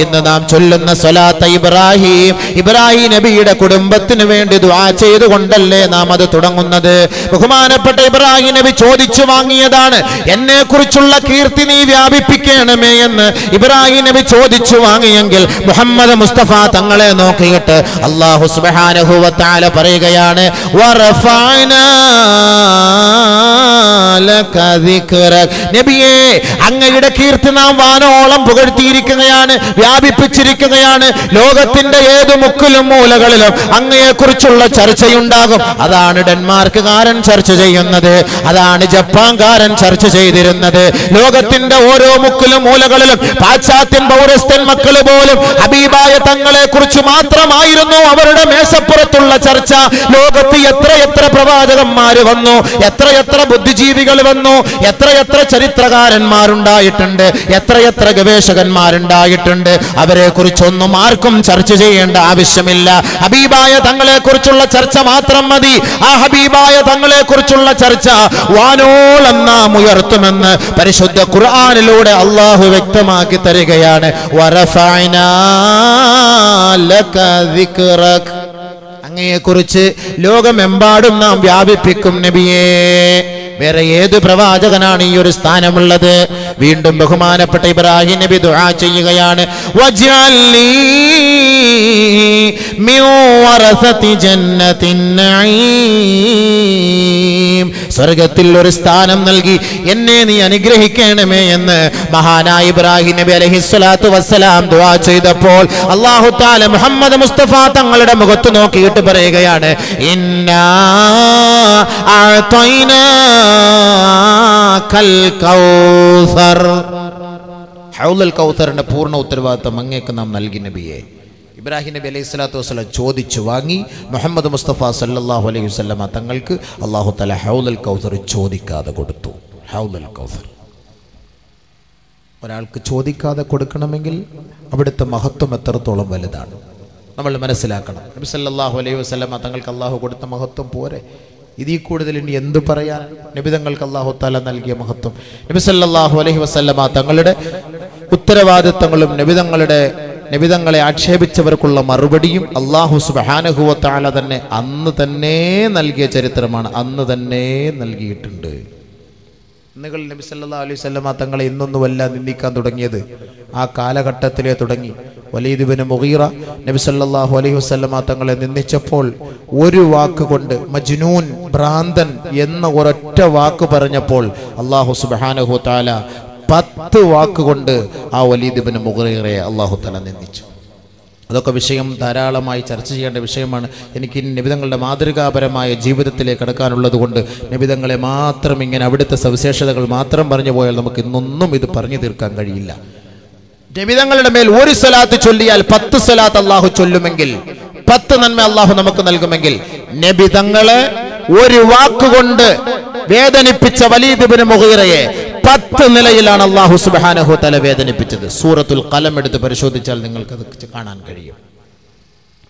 S1: ഇന്ന് നാം ചൊല്ലുന്ന സ്വലാത്ത ഇബ്രാഹിം ഇബ്രാഹിം നബിയുടെ കുടുംബത്തിന് വേണ്ടി ദുആ ചെയ്തുകൊണ്ടല്ലേ നാം അത് തുടങ്ങുന്നത്? ബഹുമാനപ്പെട്ട ഇബ്രാഹിം നബി ചോദിച്ചു വാങ്ങിയതാണ് എന്നെ കുറിച്ചുള്ള കീർത്തി നീ വ്യാപിപ്പിക്കണമേ എന്ന് ഇബ്രാഹിം നബി ചോദിച്ചു വാങ്ങിയെങ്കിൽ മുഹമ്മദ് മുസ്തഫ തങ്ങളെ നോക്കിയിട്ട് അള്ളാഹു വ തആല പറയുകയാണ് നബിയേ അങ്ങയുടെ കീർത്തി നാം വാനോളം പുകഴ്ത്തിയിരിക്കുകയാണ് വ്യാപിപ്പിച്ചിരിക്കുകയാണ് ലോകത്തിന്റെ ഏത് മുക്കിലും മൂലകളിലും അങ്ങയെ കുറിച്ചുള്ള ചർച്ചയുണ്ടാകും. അതാണ് ഡെൻമാർക്കുകാരൻ ചർച്ച ചെയ്യുന്നത് അതാണ് ജപ്പാൻകാരൻ ചർച്ച ചെയ്തിരുന്നത്. ലോകത്തിന്റെ ഓരോ മുക്കിലും മൂലകളിലും പാശ്ചാത്യൻ പൗരസ്ഥൻ മക്കൾ പോലും ഹബീബായ തങ്ങളെ കുറിച്ച് മാത്രമായിരുന്നു അവരുടെ മേശപ്പുറത്തുള്ള ചർച്ച. ലോകത്ത് എത്ര എത്ര പ്രവാചകന്മാര് വന്നു എത്ര എത്ര ബുദ്ധിജീവികൾ വന്നു എത്ര എത്ര ചരിത്രകാരന്മാരുണ്ടായിട്ടുണ്ട് എത്ര എത്ര ഗവേഷകന്മാരുണ്ടായിട്ടുണ്ട്. അവരെ കുറിച്ചൊന്നും ആർക്കും ചർച്ച ചെയ്യേണ്ട ആവശ്യമില്ല. ഹബീബായ തങ്ങളെ കുറിച്ചുള്ള ചർച്ച മാത്രം മതി. ആ ഹബീബായ തങ്ങളെ കുറിച്ചുള്ള ചർച്ച വാനോളം നാം ഉയർത്തുമെന്ന് പരിശുദ്ധ ഖുർആാനിലൂടെ അള്ളാഹു വ്യക്തമാക്കി തരികയാണ് ദിക്റക്. അങ്ങയെക്കുറിച്ച് ലോകമെമ്പാടും നാം വ്യാപിപ്പിക്കും നബിയേ. വേറെ ഏത് പ്രവാചകനാണ് ഈ ഒരു സ്ഥാനമുള്ളത്? വീണ്ടും ബഹുമാനപ്പെട്ട ഇബ്രാഹിം നബി ദുആ ചെയ്യുകയാണ്. സ്വർഗത്തിൽ ഒരു സ്ഥാനം നൽകി എന്നെ നീ അനുഗ്രഹിക്കണമേ എന്ന് മഹാനായ ഇബ്രാഹിം നബി അലഹിസ്വലാത്തു വസ്സലാം ദുആ ചെയ്തപ്പോൾ അള്ളാഹു താല മുഹമ്മദ് മുസ്തഫ തങ്ങളുടെ മുഖത്ത് നോക്കിയിട്ട് പറയുകയാണ് ഇന്നാ ഹൗലുൽ കൗസറിന്റെ പൂർണ ഉത്തരവാദിത്വം അങ്ങേക്ക് നാം നൽകി നബിയെ. ഇബ്രാഹിം നബി അലൈഹി സ്വലാത്തു വസ്സലാം ചോദിച്ചു വാങ്ങി. മുഹമ്മദ് മുസ്തഫ സല്ലാഹു അലൈഹി വസല്ലമ തങ്ങൾക്ക് അള്ളാഹു തല ഹൗലുൽ കൗസർ ചോദിക്കാതെ കൊടുത്തു. ഹൗലുൽ കൗസർ. ഒരാൾക്ക് ചോദിക്കാതെ കൊടുക്കണമെങ്കിൽ അവിടുത്തെ മഹത്വം എത്രത്തോളം വലുതാണ്. നമ്മൾ മനസ്സിലാക്കണം. നബി സല്ലാഹു അലൈഹി വസല്ലമ തങ്ങൾക്ക് അള്ളാഹു കൊടുത്ത മഹത്വം പോരെ. ഇതിൽ കൂടുതൽ ഇനി എന്ത് പറയാൻ നബിതങ്ങൾക്ക് അള്ളാഹു താല നൽകിയ മഹത്വം. നബി സല്ലല്ലാഹു അലൈഹി വസല്ലമ തങ്ങളുടെ ഉത്തരവാദിത്തങ്ങളും നബിതങ്ങളുടെ നബിതങ്ങളെ ആക്ഷേപിച്ചവർക്കുള്ള മറുപടിയും അള്ളാഹു സുബാനഹുവ താല തന്നെ അന്ന് തന്നെ നൽകിയ ചരിത്രമാണ്. അന്ന് തന്നെ നൽകിയിട്ടുണ്ട്. ഇന്നുകൾ നബി സല്ലല്ലാഹു അലൈഹി വസല്ലമ തങ്ങളെ ഇന്നൊന്നുമല്ല നിന്ദിക്കാൻ തുടങ്ങിയത്. ആ കാലഘട്ടത്തിലെ തുടങ്ങി. വലീദിബിന് മുഗീറ നബി സല്ലല്ലാഹു അലൈഹി വസല്ലമ തങ്ങളെ നിന്ദിച്ചപ്പോൾ ഒരു വാക്ക് കൊണ്ട് മജ്നൂൻ ഭ്രാന്തൻ എന്ന ഒരൊറ്റ വാക്ക് പറഞ്ഞപ്പോൾ അള്ളാഹു സുബ്ഹാനഹു തആല പത്ത് വാക്കുകൊണ്ട് ആ വലീദിബിന് മുഗീറയെ അള്ളാഹു തആല നിന്ദിച്ചു. അതൊക്കെ വിഷയം ധാരാളമായി ചർച്ച ചെയ്യേണ്ട വിഷയമാണ്. എനിക്ക് നിബിതങ്ങളുടെ മാതൃകാപരമായ ജീവിതത്തിലേക്ക് കടക്കാനുള്ളത് കൊണ്ട് നിബിതങ്ങളെ മാത്രം ഇങ്ങനെ അവിടുത്തെ സവിശേഷതകൾ മാത്രം പറഞ്ഞു പോയാൽ നമുക്ക് ഇന്നൊന്നും ഇത് പറഞ്ഞു തീർക്കാൻ കഴിയില്ല. നിബിതങ്ങളുടെ മേൽ ഒരു സ്വലാത്ത് ചൊല്ലിയാൽ പത്ത് സ്വലാത്ത് അള്ളാഹു ചൊല്ലുമെങ്കിൽ പത്ത് നന്മ അള്ളാഹു നമുക്ക് നൽകുമെങ്കിൽ നബിതങ്ങളെ ഒരു വാക്കുകൊണ്ട് വേദനിപ്പിച്ച വലീദിബിന് മുഹീറയെ പത്ത് നിലയിലാണ് അള്ളാഹു സുബാനഹു തല വേദനിപ്പിച്ചത്. സൂറത്തുൽ കലം എടുത്ത് പരിശോധിച്ചാൽ നിങ്ങൾക്ക് അത് കാണാൻ കഴിയും.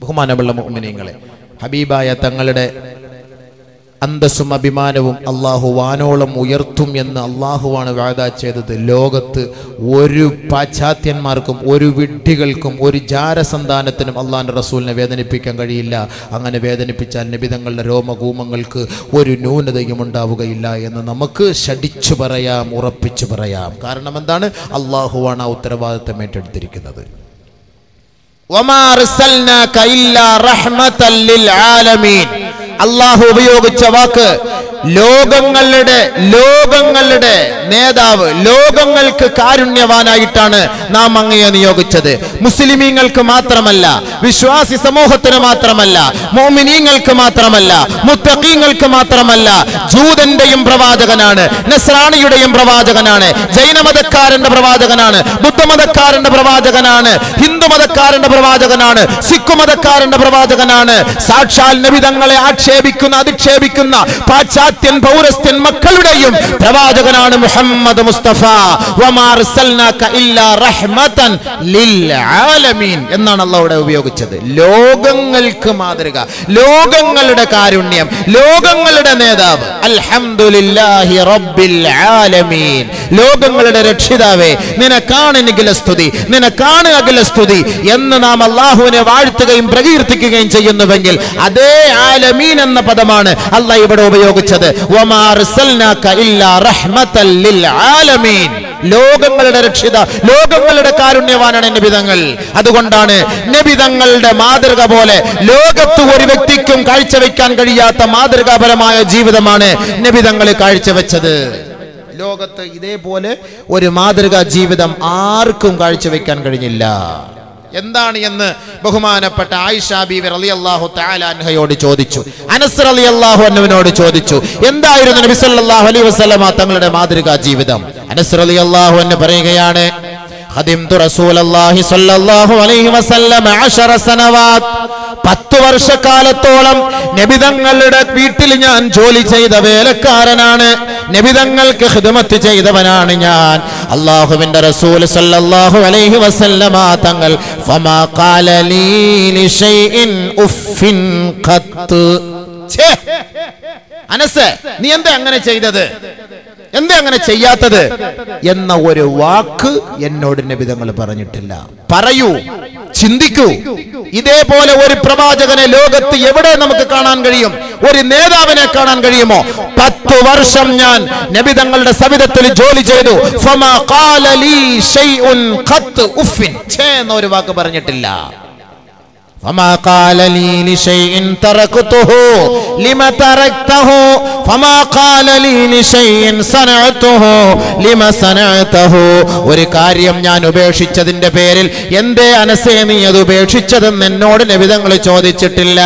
S1: ബഹുമാനമുള്ള മുഅ്മിനീങ്ങളെ ഹബീബായ തങ്ങളുടെ അന്തസ്സും അഭിമാനവും അള്ളാഹു വാനോളം ഉയർത്തും എന്ന് അള്ളാഹുവാണ് വാദ ചെയ്തത്. ലോകത്ത് ഒരു പാശ്ചാത്യന്മാർക്കും ഒരു വിഡ്ഢികൾക്കും ഒരു ജാരസന്താനത്തിനും അള്ളാഹിന്റെ റസൂലിനെ വേദനിപ്പിക്കാൻ കഴിയില്ല. അങ്ങനെ വേദനിപ്പിച്ചാൽ നിബിതങ്ങളുടെ രോമകൂമങ്ങൾക്ക് ഒരു ന്യൂനതയും ഉണ്ടാവുകയില്ല എന്ന് നമുക്ക് ശടിച്ചു പറയാം ഉറപ്പിച്ചു പറയാം. കാരണം എന്താണ്? അള്ളാഹുവാണ് ആ ഉത്തരവാദിത്തം ഏറ്റെടുത്തിരിക്കുന്നത്. വമാ അള്ളാഹു ഉപയോഗിച്ച വാക്ക് ലോകങ്ങളുടെ ലോകങ്ങളുടെ നേതാവ് ലോകങ്ങൾക്ക് കാരുണ്യവാനായിട്ടാണ് നാം അങ്ങയെ നിയോഗിച്ചത്. മുസ്ലിമീങ്ങൾക്ക് മാത്രമല്ല വിശ്വാസി സമൂഹത്തിന് മാത്രമല്ല മോമിനീങ്ങൾക്ക് മാത്രമല്ല മുത്തഖീങ്ങൾക്ക് മാത്രമല്ല ജൂതന്റെയും പ്രവാചകനാണ് നസ്രാണിയുടെയും പ്രവാചകനാണ് ജൈനമതക്കാരന്റെ പ്രവാചകനാണ് ബുദ്ധമതക്കാരന്റെ പ്രവാചകനാണ് ഹിന്ദുമതക്കാരന്റെ പ്രവാചകനാണ് സിഖ് മതക്കാരന്റെ പ്രവാചകനാണ്. സാക്ഷാൽ നബിതങ്ങളെ ആക്ഷേപിക്കുന്ന അധിക്ഷേപിക്കുന്ന പാശ്ചാത്യൻ പൗരസ്ത്യൻ മക്കളുടെയും പ്രവാചകനാണ് മുഹമ്മദ് മുസ്തഫ. റഹ്മതൻ ലിൽ ആലമീൻ എന്നാണ് അള്ളാഹുടെ ഉപയോഗിച്ചത്. ലോകങ്ങൾക്ക് മാതൃക ലോകങ്ങളുടെ കാരുണ്യം ലോകങ്ങളുടെ നേതാവ്. അൽഹംദുലില്ലാഹി റബ്ബിൽ ആലമീൻ. ലോകങ്ങളുടെ രക്ഷിതാവേ നിനക്കാണ് അഖില സ്തുതി നിനക്കാണ് അഖില സ്തുതി എന്ന് നാം അള്ളാഹുവിനെ വാഴ്ത്തുകയും പ്രകീർത്തിക്കുകയും ചെയ്യുന്നുവെങ്കിൽ അതേ ആലമീൻ എന്ന പദമാണ് അള്ളാഹ് ഇവിടെ ഉപയോഗിച്ചത്. ആലമീൻ. ലോകങ്ങളുടെ രക്ഷിത ലോകങ്ങളുടെ കാരുണ്യവാനാണ് നബിതങ്ങൾ അതുകൊണ്ടാണ് നബിതങ്ങളുടെ മാതൃക പോലെ ലോകത്ത് ഒരു വ്യക്തിക്കും കാഴ്ചവെക്കാൻ കഴിയാത്ത മാതൃകാപരമായ ജീവിതമാണ് നബിതങ്ങൾ കാഴ്ചവെച്ചത്. ലോകത്ത് ഇതേപോലെ ഒരു മാതൃകാ ജീവിതം ആർക്കും കാഴ്ചവെക്കാൻ കഴിഞ്ഞില്ല. എന്താണ് എന്ന് ബഹുമാനപ്പെട്ട ആയിഷ ബീവി അലി അള്ളാഹു താലാൻഹയോട് ചോദിച്ചു. അനസർ അലി അള്ളാഹു അന്നുവിനോട് ചോദിച്ചു എന്തായിരുന്നു നബി സല്ലല്ലാഹു അലൈഹി വസല്ലമ തങ്ങളുടെ മാതൃകാ ജീവിതം? അനസർ അലി അള്ളാഹു എന്ന് പറയുകയാണ് പത്ത് വർഷക്കാലത്തോളം നബിതങ്ങളുടെ വീട്ടിൽ ഞാൻ ജോലി ചെയ്ത വേലക്കാരനാണ്. നബിതങ്ങൾക്ക് ഹിദമത്ത് ചെയ്തവനാണ് ഞാൻ. അള്ളാഹുവിന്റെ റസൂൽ സല്ലല്ലാഹു അലൈഹി വസല്ലമ തങ്ങൾ ഫമാ ഖാല ലീ ലിശൈഇൻ ഉഫിൻ ഖത്ത്. അനസ് നീ എന്താ അങ്ങനെ ചെയ്തത്? എന്താ അങ്ങനെ ചെയ്യാത്തത്? എന്ന ഒരു വാക്ക് എന്നോട് നബിതങ്ങൾ പറഞ്ഞിട്ടില്ല. പറയൂ ചിന്തിക്കൂ. ഇതേപോലെ ഒരു പ്രവാചകനെ ലോകത്ത് എവിടെ നമുക്ക് കാണാൻ കഴിയും? ഒരു നേതാവിനെ കാണാൻ കഴിയുമോ? പത്ത് വർഷം ഞാൻ നബിതങ്ങളുടെ സവിധത്തിൽ ജോലി ചെയ്തു. ഒരു വാക്ക് പറഞ്ഞിട്ടില്ല. فما قال لي لشيء تركته لما تركته فما قال لي لشيء صنعته لما صنعته ഒരു കാര്യം ഞാൻ ഉപേക്ഷിച്ചതിന്റെ പേരിൽ എന്തേ അനസേ നീ അത് ഉപേക്ഷിച്ചതെന്ന് എന്നോട് നബിതങ്ങൾ ചോദിച്ചിട്ടില്ല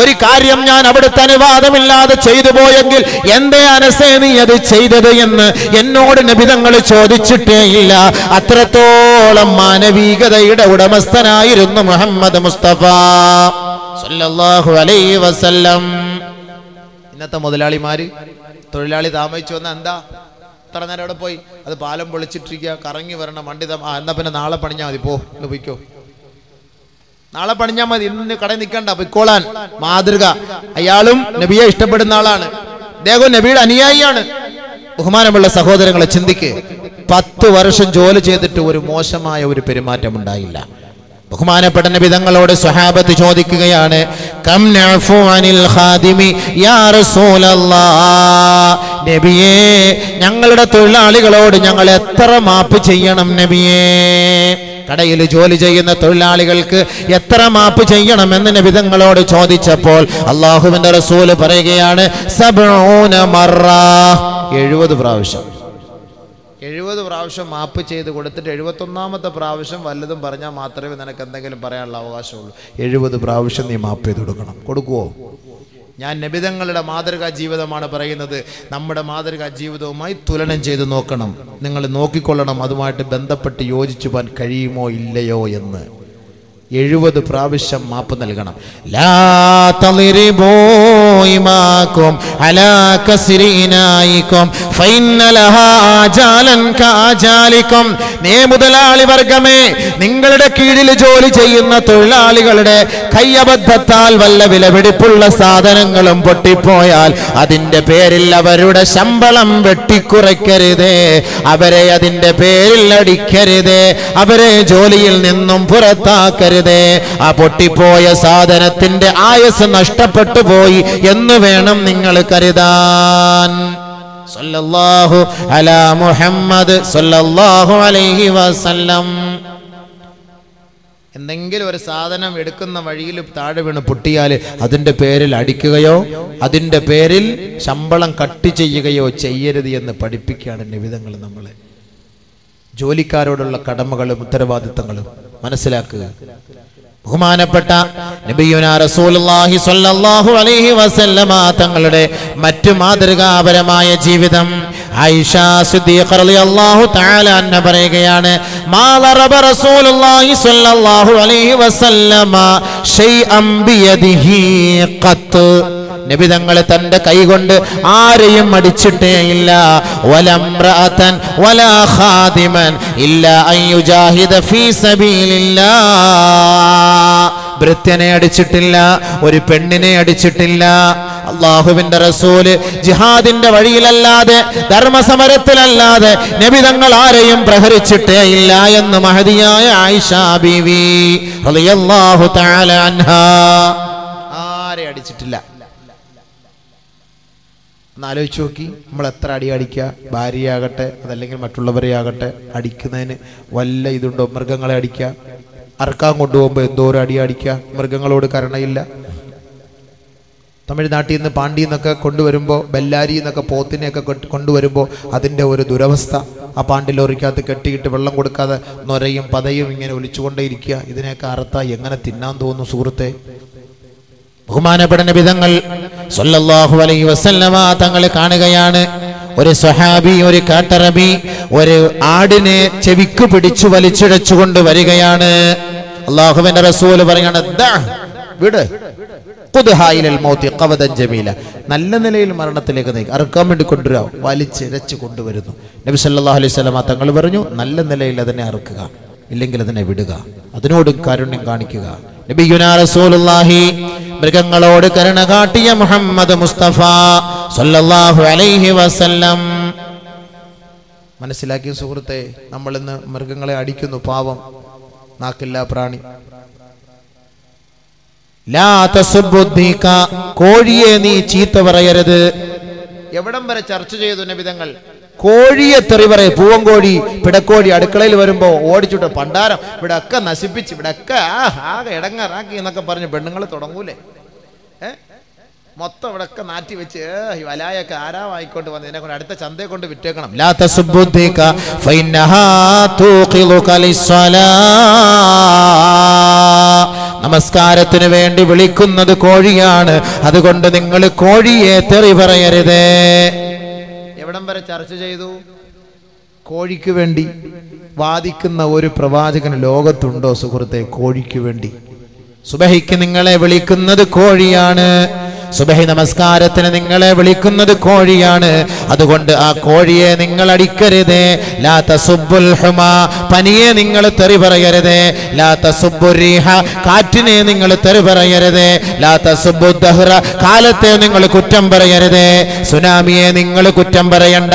S1: ഒരു കാര്യം ഞാൻ അവിടുത്തെ അനുവാദമില്ലാതെ ചെയ്തു പോയെങ്കിൽ എന്തേ അനസേ നീ അത് ചെയ്തത് എന്ന് എന്നോട് നബിതങ്ങൾ ചോദിച്ചിട്ടേ ഇല്ല അത്രത്തോളം മാനവികതയുടെ ഉടമസ്ഥനായിരുന്നു മുഹമ്മദ് മുസ്തഫ സല്ലല്ലാഹു അലൈഹി വസല്ലം. ഇന്നത്തെ മുതലാളിമാര് തൊഴിലാളി താമസിച്ചു വന്ന എന്താ? ഇത്ര നേരം അവിടെ പോയി? അത് പാലം പൊളിച്ചിട്ടിരിക്കുക കറങ്ങി വരണം വണ്ടി ആ എന്നാ പിന്നെ നാളെ പണിഞ്ഞാൽ മതി പോ ഇന്ന് പോയിക്കോ. നാളെ പണിഞ്ഞാൽ മതി ഇന്ന് കടയിൽ നിൽക്കണ്ട പൊയ്ക്കോളാൻ. മാതൃക. അയാളും നബിയെ ഇഷ്ടപ്പെടുന്ന ആളാണ്. അദ്ദേഹം നബിയുടെ അനുയായിയാണ്. ബഹുമാനമുള്ള സഹോദരങ്ങളെ ചിന്തിക്ക്. പത്ത് വർഷം ജോലി ചെയ്തിട്ട് ഒരു മോശമായ ഒരു പെരുമാറ്റം ഉണ്ടായില്ല ബഹുമാനപ്പെട്ട നബിതങ്ങളോട് സ്വഹാബത്ത് ചോദിക്കുകയാണ് കം അനിൽ ഖാദിമി യാ റസൂലല്ലാ നബിയേ ഞങ്ങളുടെ തൊഴിലാളികളോട് ഞങ്ങൾ എത്ര മാപ്പ് ചെയ്യണം നബിയേ? കടയിൽ ജോലി ചെയ്യുന്ന തൊഴിലാളികൾക്ക് എത്ര മാപ്പ് ചെയ്യണമെന്ന് നബിതങ്ങളോട് ചോദിച്ചപ്പോൾ അള്ളാഹുവിന്റെ റസൂൽ പറയുകയാണ് എഴുപത് പ്രാവശ്യം. എഴുപത് പ്രാവശ്യം മാപ്പ് ചെയ്ത് കൊടുത്തിട്ട് എഴുപത്തൊന്നാമത്തെ പ്രാവശ്യം വല്ലതും പറഞ്ഞാൽ മാത്രമേ നിനക്ക് എന്തെങ്കിലും പറയാനുള്ള അവകാശമുള്ളൂ. എഴുപത് പ്രാവശ്യം നീ മാപ്പ് ചെയ്ത് കൊടുക്കണം. കൊടുക്കുവോ? ഞാൻ നബിതങ്ങളുടെ മാതൃകാ ജീവിതമാണ് പറയുന്നത്. നമ്മുടെ മാതൃകാ ജീവിതവുമായി തുലനം ചെയ്ത് നോക്കണം. നിങ്ങൾ നോക്കിക്കൊള്ളണം. അതുമായിട്ട് ബന്ധപ്പെട്ട് യോജിച്ചു പോകാൻ കഴിയുമോ ഇല്ലയോ എന്ന്. എഴുപത് പ്രാവശ്യം മാപ്പ് നൽകണം. നേ മുതലാളി വർഗമേ നിങ്ങളുടെ കീഴിൽ ജോലി ചെയ്യുന്ന തൊഴിലാളികളുടെ കയ്യബദ്ധത്താൽ വല്ല വിലപിടിപ്പുള്ള സാധനങ്ങളും പൊട്ടിപ്പോയാൽ അതിന്റെ പേരിൽ അവരുടെ ശമ്പളം വെട്ടിക്കുറയ്ക്കരുതേ. അവരെ അതിന്റെ പേരിൽ അടിക്കരുതേ. അവരെ ജോലിയിൽ നിന്നും പുറത്താക്കരുതേ. ആ പൊട്ടിപ്പോയ സാധനത്തിന്റെ ആയസ് നഷ്ടപ്പെട്ടു പോയി എന്ന് വേണം നിങ്ങൾ കരുതാൻ. സല്ലല്ലാഹു അലാ മുഹമ്മദ് സല്ലല്ലാഹു അലൈഹി വസല്ലം. എന്തെങ്കിലും ഒരു സാധനം എടുക്കുന്ന വഴിയിൽ താഴെ വീണ് പൊട്ടിയാൽ അതിന്റെ പേരിൽ അടിക്കുകയോ അതിന്റെ പേരിൽ ശമ്പളം കട്ട് ചെയ്യുകയോ ചെയ്യരുത് എന്ന് പഠിപ്പിക്കുകയാണ് നിവിധങ്ങൾ നമ്മളെ. ജോലിക്കാരോടുള്ള കടമകളും ഉത്തരവാദിത്തങ്ങളും. മനസ്സിലാക്കുക. ബഹുമാനപ്പെട്ട തങ്ങളുടെ മറ്റു മാതൃകാപരമായ ജീവിതം പറയുകയാണ് ഖത്ത്. നബി തങ്ങളെ തന്റെ കൈകൊണ്ട് ആരെയും അടിച്ചിട്ടേ ഇല്ല. വലംറഅതൻ വലാ ഖാദിമൻ ഇല്ല അൻ ഫീ ഭൃത്യനെ അടിച്ചിട്ടില്ല ഒരു പെണ്ണിനെ അടിച്ചിട്ടില്ല. അള്ളാഹുവിന്റെ റസൂൽ ജിഹാദിന്റെ വഴിയിലല്ലാതെ ധർമ്മസമരത്തിലല്ലാതെ നബി തങ്ങൾ ആരെയും പ്രഹരിച്ചിട്ടേ ഇല്ല എന്ന് മഹതിയായ ആയിഷ ബീവി ആരെ അടിച്ചിട്ടില്ല? ഒന്ന് ആലോചിച്ച് നോക്കി. നമ്മൾ എത്ര അടി അടിക്കുക? ഭാര്യയാകട്ടെ അതല്ലെങ്കിൽ മറ്റുള്ളവരെ ആകട്ടെ അടിക്കുന്നതിന് വല്ല ഇതുണ്ടോ? മൃഗങ്ങളെ അടിക്കുക. അറക്കാൻ കൊണ്ടുപോകുമ്പോൾ എന്തോരം അടി അടിക്കുക. മൃഗങ്ങളോട് കരുണയില്ല. തമിഴ്നാട്ടിൽ നിന്ന് പാണ്ടി എന്നൊക്കെ കൊണ്ടുവരുമ്പോൾ ബെല്ലാരി എന്നൊക്കെ പോത്തിനെയൊക്കെ കൊണ്ടുവരുമ്പോൾ അതിന്റെ ഒരു ദുരവസ്ഥ. ആ പാണ്ടി ലോറിക്കകത്ത് കെട്ടിയിട്ട് വെള്ളം കൊടുക്കാതെ നൊരയും പതയും ഇങ്ങനെ ഒലിച്ചുകൊണ്ടേയിരിക്കുക. ഇതിനെയൊക്കെ അറുത്താൽ എങ്ങനെ തിന്നാൻ തോന്നുന്നു സുഹൃത്തെ? ബഹുമാനപ്പെട്ട നബിതങ്ങൾ സല്ലല്ലാഹു അലൈഹി വസല്ലമ തങ്ങൾ കാണുകയാണ്. ഒരു സ്വഹാബി ഒരു കാട്ടറബി ഒരു ആടിനെ ചെവിക്ക് പിടിച്ചു വലിച്ചിഴച്ചുകൊണ്ട് വരികയാണ്. അള്ളാഹുവിന്റെ റസൂൽ പറയാണ് "ദഅ, വിട്. ജമീല. നല്ല നിലയിൽ മരണത്തിലേക്ക് നയിക്കുക അറുക്കാൻ വേണ്ടി കൊണ്ടുവരാ. വലിച്ചിരച്ച് കൊണ്ടുവരുന്നു. നബി സല്ലാ അലൈഹി വസല്ലമ തങ്ങൾ പറഞ്ഞു നല്ല നിലയിൽ അതിനെ അറുക്കുക. ഇല്ലെങ്കിൽ അതിനെ വിടുക. അതിനോടും കാരുണ്യം കാണിക്കുക. നബിയുനാ റസൂലുള്ളാഹി മൃഗങ്ങളോട് കരുണ കാട്ടിയ മുഹമ്മദ് മുസ്തഫ സല്ലല്ലാഹു അലൈഹി വസല്ലം. മനസ്സിലാക്കിയ സുഹൃത്തെ നമ്മൾ ഇന്ന് മൃഗങ്ങളെ അടിക്കുന്നു പാവം നാക്കില്ല പ്രാണി. കോഴിയെ നീ ചീത്ത പറയരുത്. എവിടം വരെ ചർച്ച ചെയ്തു നബിതങ്ങൾ? കോഴിയെ തെറി പറയും. പൂവൻകോഴി പിടക്കോഴി അടുക്കളയിൽ വരുമ്പോൾ ഓടിച്ചുട്ട് പണ്ടാരം ഇവിടെ ഒക്കെ നശിപ്പിച്ച് ഇവിടെ ഒക്കെ ആകെ ഇടങ്ങാറാക്കി എന്നൊക്കെ പറഞ്ഞ് പെണ്ണുങ്ങൾ തുടങ്ങൂലേ? ഏ? മൊത്തം ഇവിടെ ഒക്കെ നാറ്റി വെച്ച് വലായൊക്കെ ആരാ വായിക്കൊണ്ട് വന്ന് കൊണ്ട് അടുത്ത ചന്തയെ കൊണ്ട് വിറ്റേക്കണം. നമസ്കാരത്തിന് വേണ്ടി വിളിക്കുന്നത് കോഴിയാണ്. അതുകൊണ്ട് നിങ്ങൾ കോഴിയെ തെറി പറയരുത്. എവിടം വരെ ചർച്ച ചെയ്തു? കോഴിക്ക് വേണ്ടി വാദിക്കുന്ന ഒരു പ്രവാചകൻ ലോകത്തുണ്ടോ സുഹൃത്തെ? കോഴിക്ക് വേണ്ടി. സുബഹിക്ക് നിങ്ങളെ വിളിക്കുന്നത് കോഴിയാണ്. സുബഹി നമസ്കാരത്തിന് നിങ്ങളെ വിളിക്കുന്നത് കോഴിയാണ്. അതുകൊണ്ട് ആ കോഴിയെ നിങ്ങൾ അടിക്കരുത്. ലാത്ത സുബുൽ പനിയെ നിങ്ങൾ തെറി പറയരുത്. ലാത്ത തസുബ്ബുർ കാറ്റിനെ നിങ്ങൾ തെറി പറയരുത്. ലാത്ത സുബു ദഹ്റ. കാലത്തെ നിങ്ങൾ കുറ്റം പറയരുത്. സുനാമിയെ നിങ്ങൾ കുറ്റം പറയണ്ട.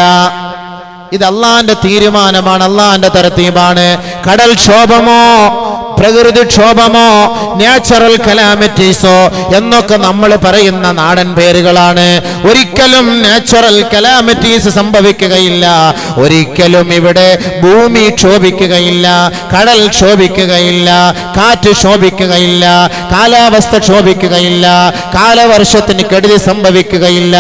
S1: ഇത് അള്ളാന്റെ തീരുമാനമാണ്. അള്ളാന്റെ തരത്തീമാണ് കടൽ ക്ഷോഭമോ? പ്രകൃതി ക്ഷോഭമോ നാച്ചുറൽ കലാമിറ്റീസോ എന്നൊക്കെ നമ്മൾ പറയുന്ന നാടൻ പേരുകളാണ്. ഒരിക്കലും നാച്ചുറൽ കലാമിറ്റീസ് സംഭവിക്കുകയില്ല. ഒരിക്കലും ഇവിടെ ഭൂമി ക്ഷോഭിക്കുകയില്ല കടൽ ക്ഷോഭിക്കുകയില്ല കാറ്റ് ക്ഷോഭിക്കുകയില്ല കാലാവസ്ഥ ക്ഷോഭിക്കുകയില്ല കാലവർഷത്തിന് കെടുതി സംഭവിക്കുകയില്ല.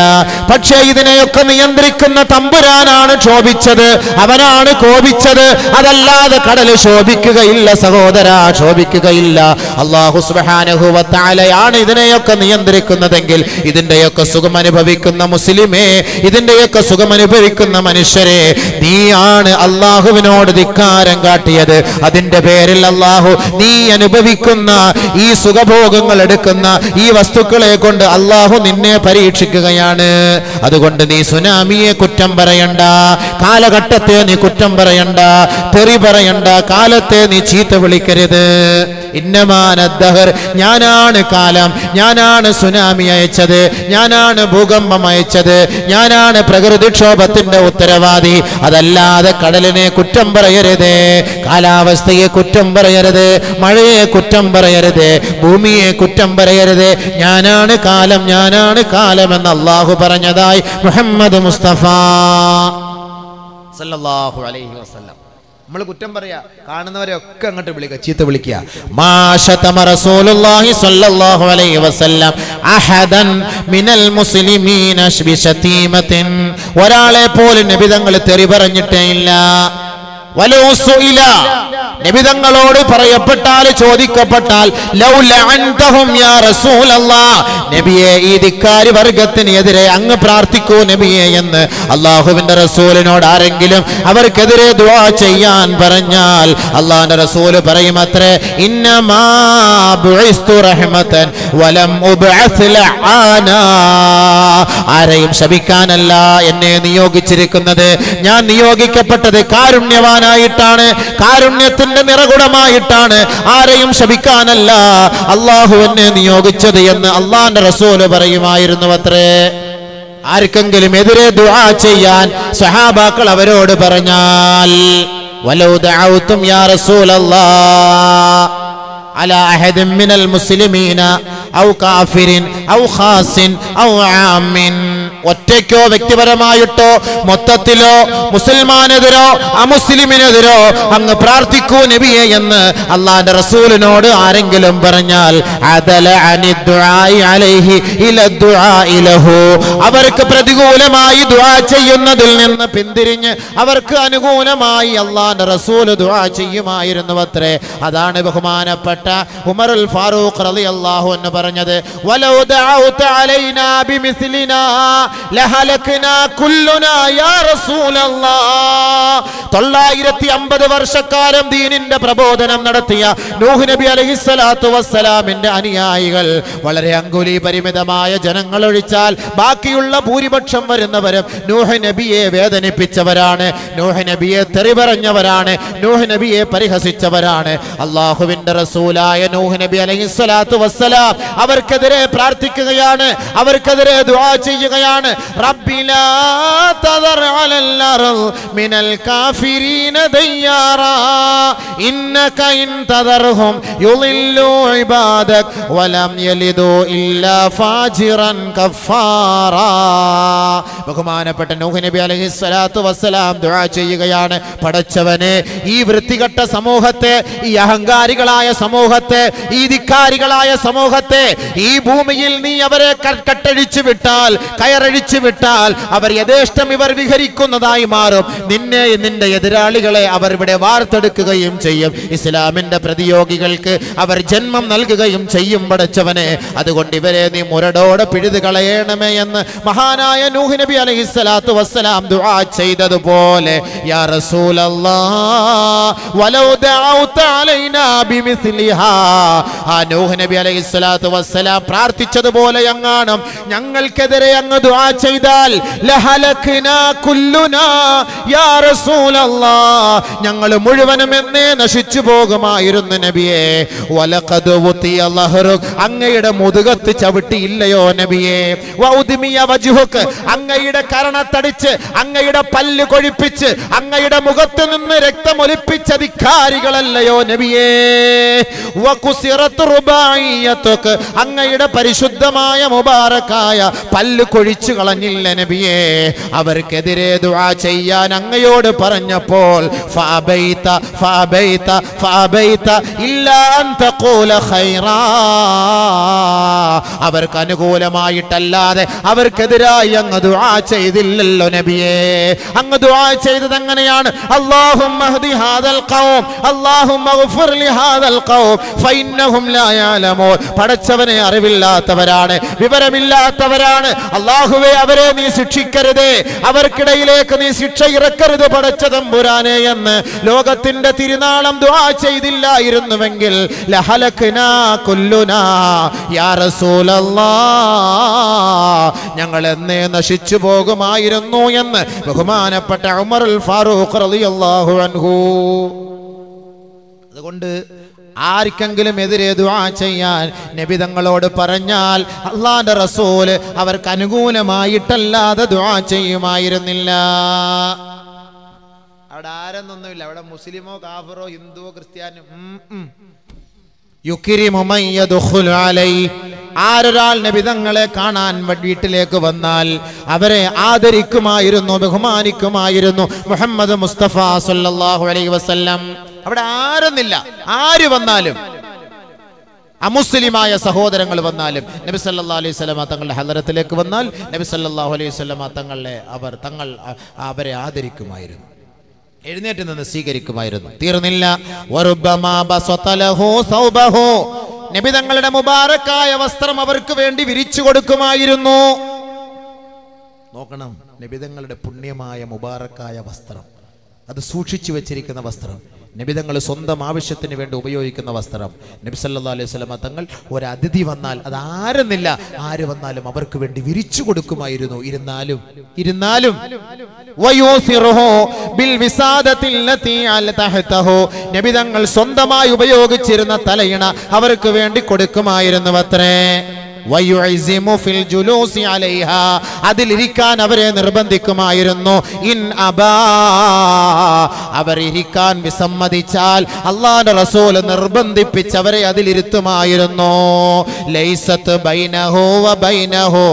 S1: പക്ഷേ ഇതിനെയൊക്കെ നിയന്ത്രിക്കുന്ന തമ്പുരാനാണ് ക്ഷോഭിച്ചത് അവനാണ് കോപിച്ചത് അതല്ലാതെ കടൽ ശോഭിക്കുകയില്ല സഹോദര. ശോഭിക്കുകയില്ല അള്ളാഹു സുബാനഹുവത്താലയാണ് ഇതിനെയൊക്കെ നിയന്ത്രിക്കുന്നതെങ്കിൽ ഇതിന്റെയൊക്കെ സുഖം അനുഭവിക്കുന്ന മുസ്ലിമേ ഇതിന്റെയൊക്കെ സുഖം അനുഭവിക്കുന്ന മനുഷ്യരെ നീയാണ് അള്ളാഹുവിനോട് ധിക്കാരം കാട്ടിയത്. അതിന്റെ പേരിൽ അള്ളാഹു നീ അനുഭവിക്കുന്ന ഈ സുഖഭോഗങ്ങൾ എടുക്കുന്ന ഈ വസ്തുക്കളെ കൊണ്ട് അള്ളാഹു നിന്നെ പരീക്ഷിക്കുകയാണ്. അതുകൊണ്ട് നീ സുനാമിയെ കുറ്റം പറയണ്ട കാലഘട്ടത്തെ നീ കുറ്റം പറയണ്ട തെറി പറയണ്ട കാലത്തെ നീ ചീത്ത വിളിക്കരുത്. ഇന്നമാനദ്ദഹർ ഞാനാണ് കാലം ഞാനാണ് സുനാമി അയച്ചത് ഞാനാണ് ഭൂകമ്പം അയച്ചത് ഞാനാണ് പ്രകൃതിക്ഷോഭത്തിന്റെ ഉത്തരവാദി. അതല്ലാതെ കടലിനെ കുറ്റം പറയരുത് കാലാവസ്ഥയെ കുറ്റം പറയരുത് മഴയെ കുറ്റം പറയരുത് ഭൂമിയെ കുറ്റം പറയരുത്. ഞാനാണ് കാലം ഞാനാണ് കാലം എന്ന് അള്ളാഹു പറഞ്ഞതായി മുഹമ്മദ് മുസ്തഫ. സല്ലല്ലാഹു അലൈഹി വസല്ലം. നമ്മൾ കുറ്റം പറയാ. കാണുന്നവരെ ഒക്കെ അങ്ങോട്ട് വിളിക്കുക ചീത്ത വിളിക്കുക റസൂലുള്ളാഹി സ്വല്ലല്ലാഹു അലൈഹി വസല്ലം അഹദൻ മിനൽ മുസ്ലിമീന ഒരാളെ പോലും നബി തെറി പറഞ്ഞിട്ടേ ഇല്ല. സുഇല നബി തങ്ങളോട് പറയപ്പെട്ടാൽ ചോദിക്കപ്പെട്ടാൽ നബിയെ ഈ ധിക്കാരി വർഗത്തിനെതിരെ അങ്ങ് പ്രാർത്ഥിക്കൂ നബിയെ എന്ന് അള്ളാഹുവിന്റെ റസൂലിനോട് ആരെങ്കിലും അവർക്കെതിരെ ദുആ ചെയ്യാൻ പറഞ്ഞാൽ അള്ളാഹിന്റെ റസൂൽ പറയും അത്രേ ഇന്നമാൻ ആരെയും ശപിക്കാനല്ല എന്നെ നിയോഗിച്ചിരിക്കുന്നത്. ഞാൻ നിയോഗിക്കപ്പെട്ടത് കാരുണ്യവാനായിട്ടാണ്. സ്നേഹത്തിന്റെ നിറകുടമായിട്ടാണ് ആരെയും ശപിക്കാനല്ല. അള്ളാഹു എന്നെ നിയോഗിച്ചത് എന്ന് അള്ളാന്റെ റസൂൽ പറയുമായിരുന്നു അത്രേ. ആർക്കെങ്കിലും എതിരെ ദുആ ചെയ്യാൻ സഹാബാക്കൾ അവരോട് പറഞ്ഞാൽ വലൗ യാ മിനൽ മുസ്ലിമീന ഔ കാഫിരിൻ ഔ ഖാസിൻ ഔ ആമിൻ. ഒറ്റയ്ക്കോ വ്യക്തിപരമായിട്ടോ മൊത്തത്തിലോ മുസൽമാനെതിരോ അമുസ്ലിമിനെതിരോ അങ്ങ് പ്രാർത്ഥിക്കൂ നബിയെ എന്ന് അള്ളാന്റെ റസൂലിനോട് ആരെങ്കിലും പറഞ്ഞാൽ അലൈഹി അവർക്ക് പ്രതികൂലമായി ദുആ ചെയ്യുന്നതിൽ നിന്ന് പിന്തിരിഞ്ഞ് അവർക്ക് അനുകൂലമായി അള്ളാന്റെ റസൂൽ ദുആ ചെയ്യുമായിരുന്നു അത്രേ അതാണ് ബഹുമാനപ്പെട്ട ഉമർ ഫാറൂഖ് റളിയല്ലാഹു എന്ന് പറഞ്ഞു പറഞ്ഞത് തൊള്ളായിരത്തി അമ്പത് വർഷക്കാലം ദീനിന്റെ പ്രബോധനം നടത്തിയ നൂഹ് നബി അലൈഹിസ്സലാത്തു വസ്സലാമിന്റെ അനുയായികൾ വളരെ അങ്കുലി പരിമിതമായ ജനങ്ങൾ ഒഴിച്ചാൽ ബാക്കിയുള്ള ഭൂരിപക്ഷം വരുന്നവരും നൂഹ് നബിയെ വേദനിപ്പിച്ചവരാണ് നൂഹ് നബിയെ തെറി പറഞ്ഞവരാണ് നൂഹ് നബിയെ പരിഹസിച്ചവരാണ്. അള്ളാഹുവിന്റെ റസൂലായ നൂഹ് നബി അലൈഹിസ്സലാത്തു വസ്സലാം അവർക്കെതിരെ പ്രാർത്ഥിക്കുകയാണ് അവർക്കെതിരെ ദുആ ചെയ്യുകയാണ്. തദർ മിനൽ കാഫിരീന ഇൻ തദർഹും യുളില്ലു വലം ഇല്ലാ ഫാജിറൻ ബഹുമാനപ്പെട്ട നൂഹ് നബി അലൈഹി സ്വലാത്തു വസ്സലാം ദുആ ചെയ്യുകയാണ്. പടച്ചവനെ ഈ വൃത്തികെട്ട സമൂഹത്തെ ഈ അഹങ്കാരികളായ സമൂഹത്തെ ഈ ധിക്കാരികളായ സമൂഹത്തെ ഈ ഭൂമിയിൽ നീ അവരെ കട്ടഴിച്ചു വിട്ടാൽ കയറഴിച്ചു വിട്ടാൽ അവർ യഥേഷ്ടം ഇവർ വിഹരിക്കുന്നതായി മാറും. നിന്നെ നിന്റെ എതിരാളികളെ അവർ ഇവിടെ വാർത്തെടുക്കുകയും ചെയ്യും. ഇസ്ലാമിന്റെ പ്രതിയോഗികൾക്ക് അവർ ജന്മം നൽകുകയും ചെയ്യും പടച്ചവനെ. അതുകൊണ്ട് ഇവരെ നീ മുരടോടെ പിഴുതു കളയണമേ എന്ന് മഹാനായ നൂഹ് നബി അലൈഹി സ്വലാത്തു വസ്സലാം ദുആ ചെയ്തതുപോലെ യാ റസൂലല്ലാ വലൗ ദഅൗത അലൈനാ ബിമിസ്ലിഹാ. ആ നൂഹ് നബി അലൈഹി സ്വലാത്തു വസ്സലാം പ്രാർത്ഥിച്ചതുപോലെ അങ്ങാണ്. ഞങ്ങൾക്കെതിരെ അങ്ങ് ദുആ ചെയ്താൽ ഞങ്ങൾ മുഴുവനും എന്നേ നശിച്ചു പോകുമായിരുന്നു നബിയെ. അങ്ങയുടെ മുതുകത്ത് ചവിട്ടിയില്ലയോ നബിയെ. അങ്ങയുടെ കരണത്തടിച്ച് അങ്ങയുടെ പല്ല് കൊഴിപ്പിച്ച് അങ്ങയുടെ മുഖത്ത് നിന്ന് രക്തമൊലിപ്പിച്ച ധിക്കാരികളല്ലയോ നബിയേ. അങ്ങയുടെ പരിശുദ്ധമായ മുബാറക്കായ പല്ല് കൊഴിച്ചു കളഞ്ഞില്ല നബിയേ. അവർക്കെതിരെ ദുആ ചെയ്യാൻ അങ്ങയോട് പറഞ്ഞപ്പോൾ ഇല്ലാ അൻ തഖൂല അവർക്ക് അനുകൂലമായിട്ടല്ലാതെ അവർക്കെതിരായി അങ്ങ് ദുആ ചെയ്തില്ലല്ലോ നബിയേ. അങ്ങ് ദുആ ചെയ്തത് എങ്ങനെയാണ്? അല്ലാഹുമ്മ ഹദി ഹാദൽ ഖൗം അല്ലാഹുമ്മ ഗഫിർ ലി ഹാദൽ ഖൗം ഫഇന്നഹും ലാ യഅലമൂൻ പടച്ചവനെ അറിവില്ലാത്തവരാണ് വിവരമില്ലാത്തവരാണ്. അള്ളാഹുവെ അവരെ നീ ശിക്ഷിക്കരുതേ. അവർക്കിടയിലേക്ക് നീ ശിക്ഷ ഇറക്കരുത് പടച്ച തമ്പുരാനെ എന്ന് ലോകത്തിന്റെ തിരുനാളം ദ്വാ ചെയ്തില്ലായിരുന്നുവെങ്കിൽ ഞങ്ങൾ എന്നേ നശിച്ചു പോകുമായിരുന്നു എന്ന് ബഹുമാനപ്പെട്ട ഉമറുൽ ഫാറൂഖ് റളിയല്ലാഹു അൻഹു. അതുകൊണ്ട് ആർക്കെങ്കിലും എതിരെ ദുആ ചെയ്യാൻ നബി തങ്ങളോട് പറഞ്ഞാൽ അള്ളാന്റെ റസൂൽ അവർക്ക് അനുകൂലമായിട്ടല്ലാതെ ദുആ ചെയ്യുമായിരുന്നില്ല. അവിടെ ആരെന്നൊന്നുമില്ല. അവിടെ മുസ്ലിമോ കാഫറോ ഹിന്ദുവോ ക്രിസ്ത്യാനോ. ആരൊരാൾ നബിതങ്ങളെ കാണാൻ വീട്ടിലേക്ക് വന്നാൽ അവരെ ആദരിക്കുമായിരുന്നു ബഹുമാനിക്കുമായിരുന്നു മുഹമ്മദ് മുസ്തഫ സല്ലല്ലാഹു അലൈഹി വസല്ലം. അവിടെ ആരെന്നില്ല? ആര് വന്നാലും? അമുസ്ലിമായ സഹോദരങ്ങൾ വന്നാലും നബി സല്ലാ അലൈഹി സ്വലമ തങ്ങളുടെ ഹലരത്തിലേക്ക് വന്നാൽ നബി സല്ലല്ലാഹു അലൈഹി സ്വലമ തങ്ങളെ അവർ തങ്ങൾ അവരെ ആദരിക്കുമായിരുന്നു. എഴുന്നേറ്റ് നിന്ന് സ്വീകരിക്കുമായിരുന്നു. തീർന്നില്ല. നബി തങ്ങളുടെ മുബാറക്കായ വസ്ത്രം അവർക്ക് വേണ്ടി വിരിച്ചു കൊടുക്കുമായിരുന്നു. നോക്കണം. നബിതങ്ങളുടെ പുണ്യമായ മുബാറക്കായ വസ്ത്രം. അത് സൂക്ഷിച്ചു വെച്ചിരിക്കുന്ന വസ്ത്രം. നബിതങ്ങൾ സ്വന്തം ആവശ്യത്തിന് വേണ്ടി ഉപയോഗിക്കുന്ന വസ്ത്രം. നബി സല്ലല്ലാഹു അലൈഹി സ്വലമ തങ്ങൾ ഒരതിഥി വന്നാൽ അത് ആരെന്നില്ല? ആര് വന്നാലും അവർക്ക് വേണ്ടി വിരിച്ചു കൊടുക്കുമായിരുന്നു. ഇരുന്നാലും ഇരുന്നാലും. നബിതങ്ങൾ സ്വന്തമായി ഉപയോഗിച്ചിരുന്ന തലയിണ അവർക്ക് വേണ്ടി കൊടുക്കുമായിരുന്നു അത്രേ. അതിലിരിക്കാൻ അവരെ നിർബന്ധിക്കുമായിരുന്നു. ഇൻ അബാ. അവർ ഇരിക്കാൻ വിസമ്മതിച്ചാൽ അള്ളാന്റെ റസൂൽ നിർബന്ധിപ്പിച്ച് നിർബന്ധിപ്പിച്ചവരെ അതിലിരുത്തുമായിരുന്നു. ലൈസത്ത് ബൈനഹു ബൈനഹു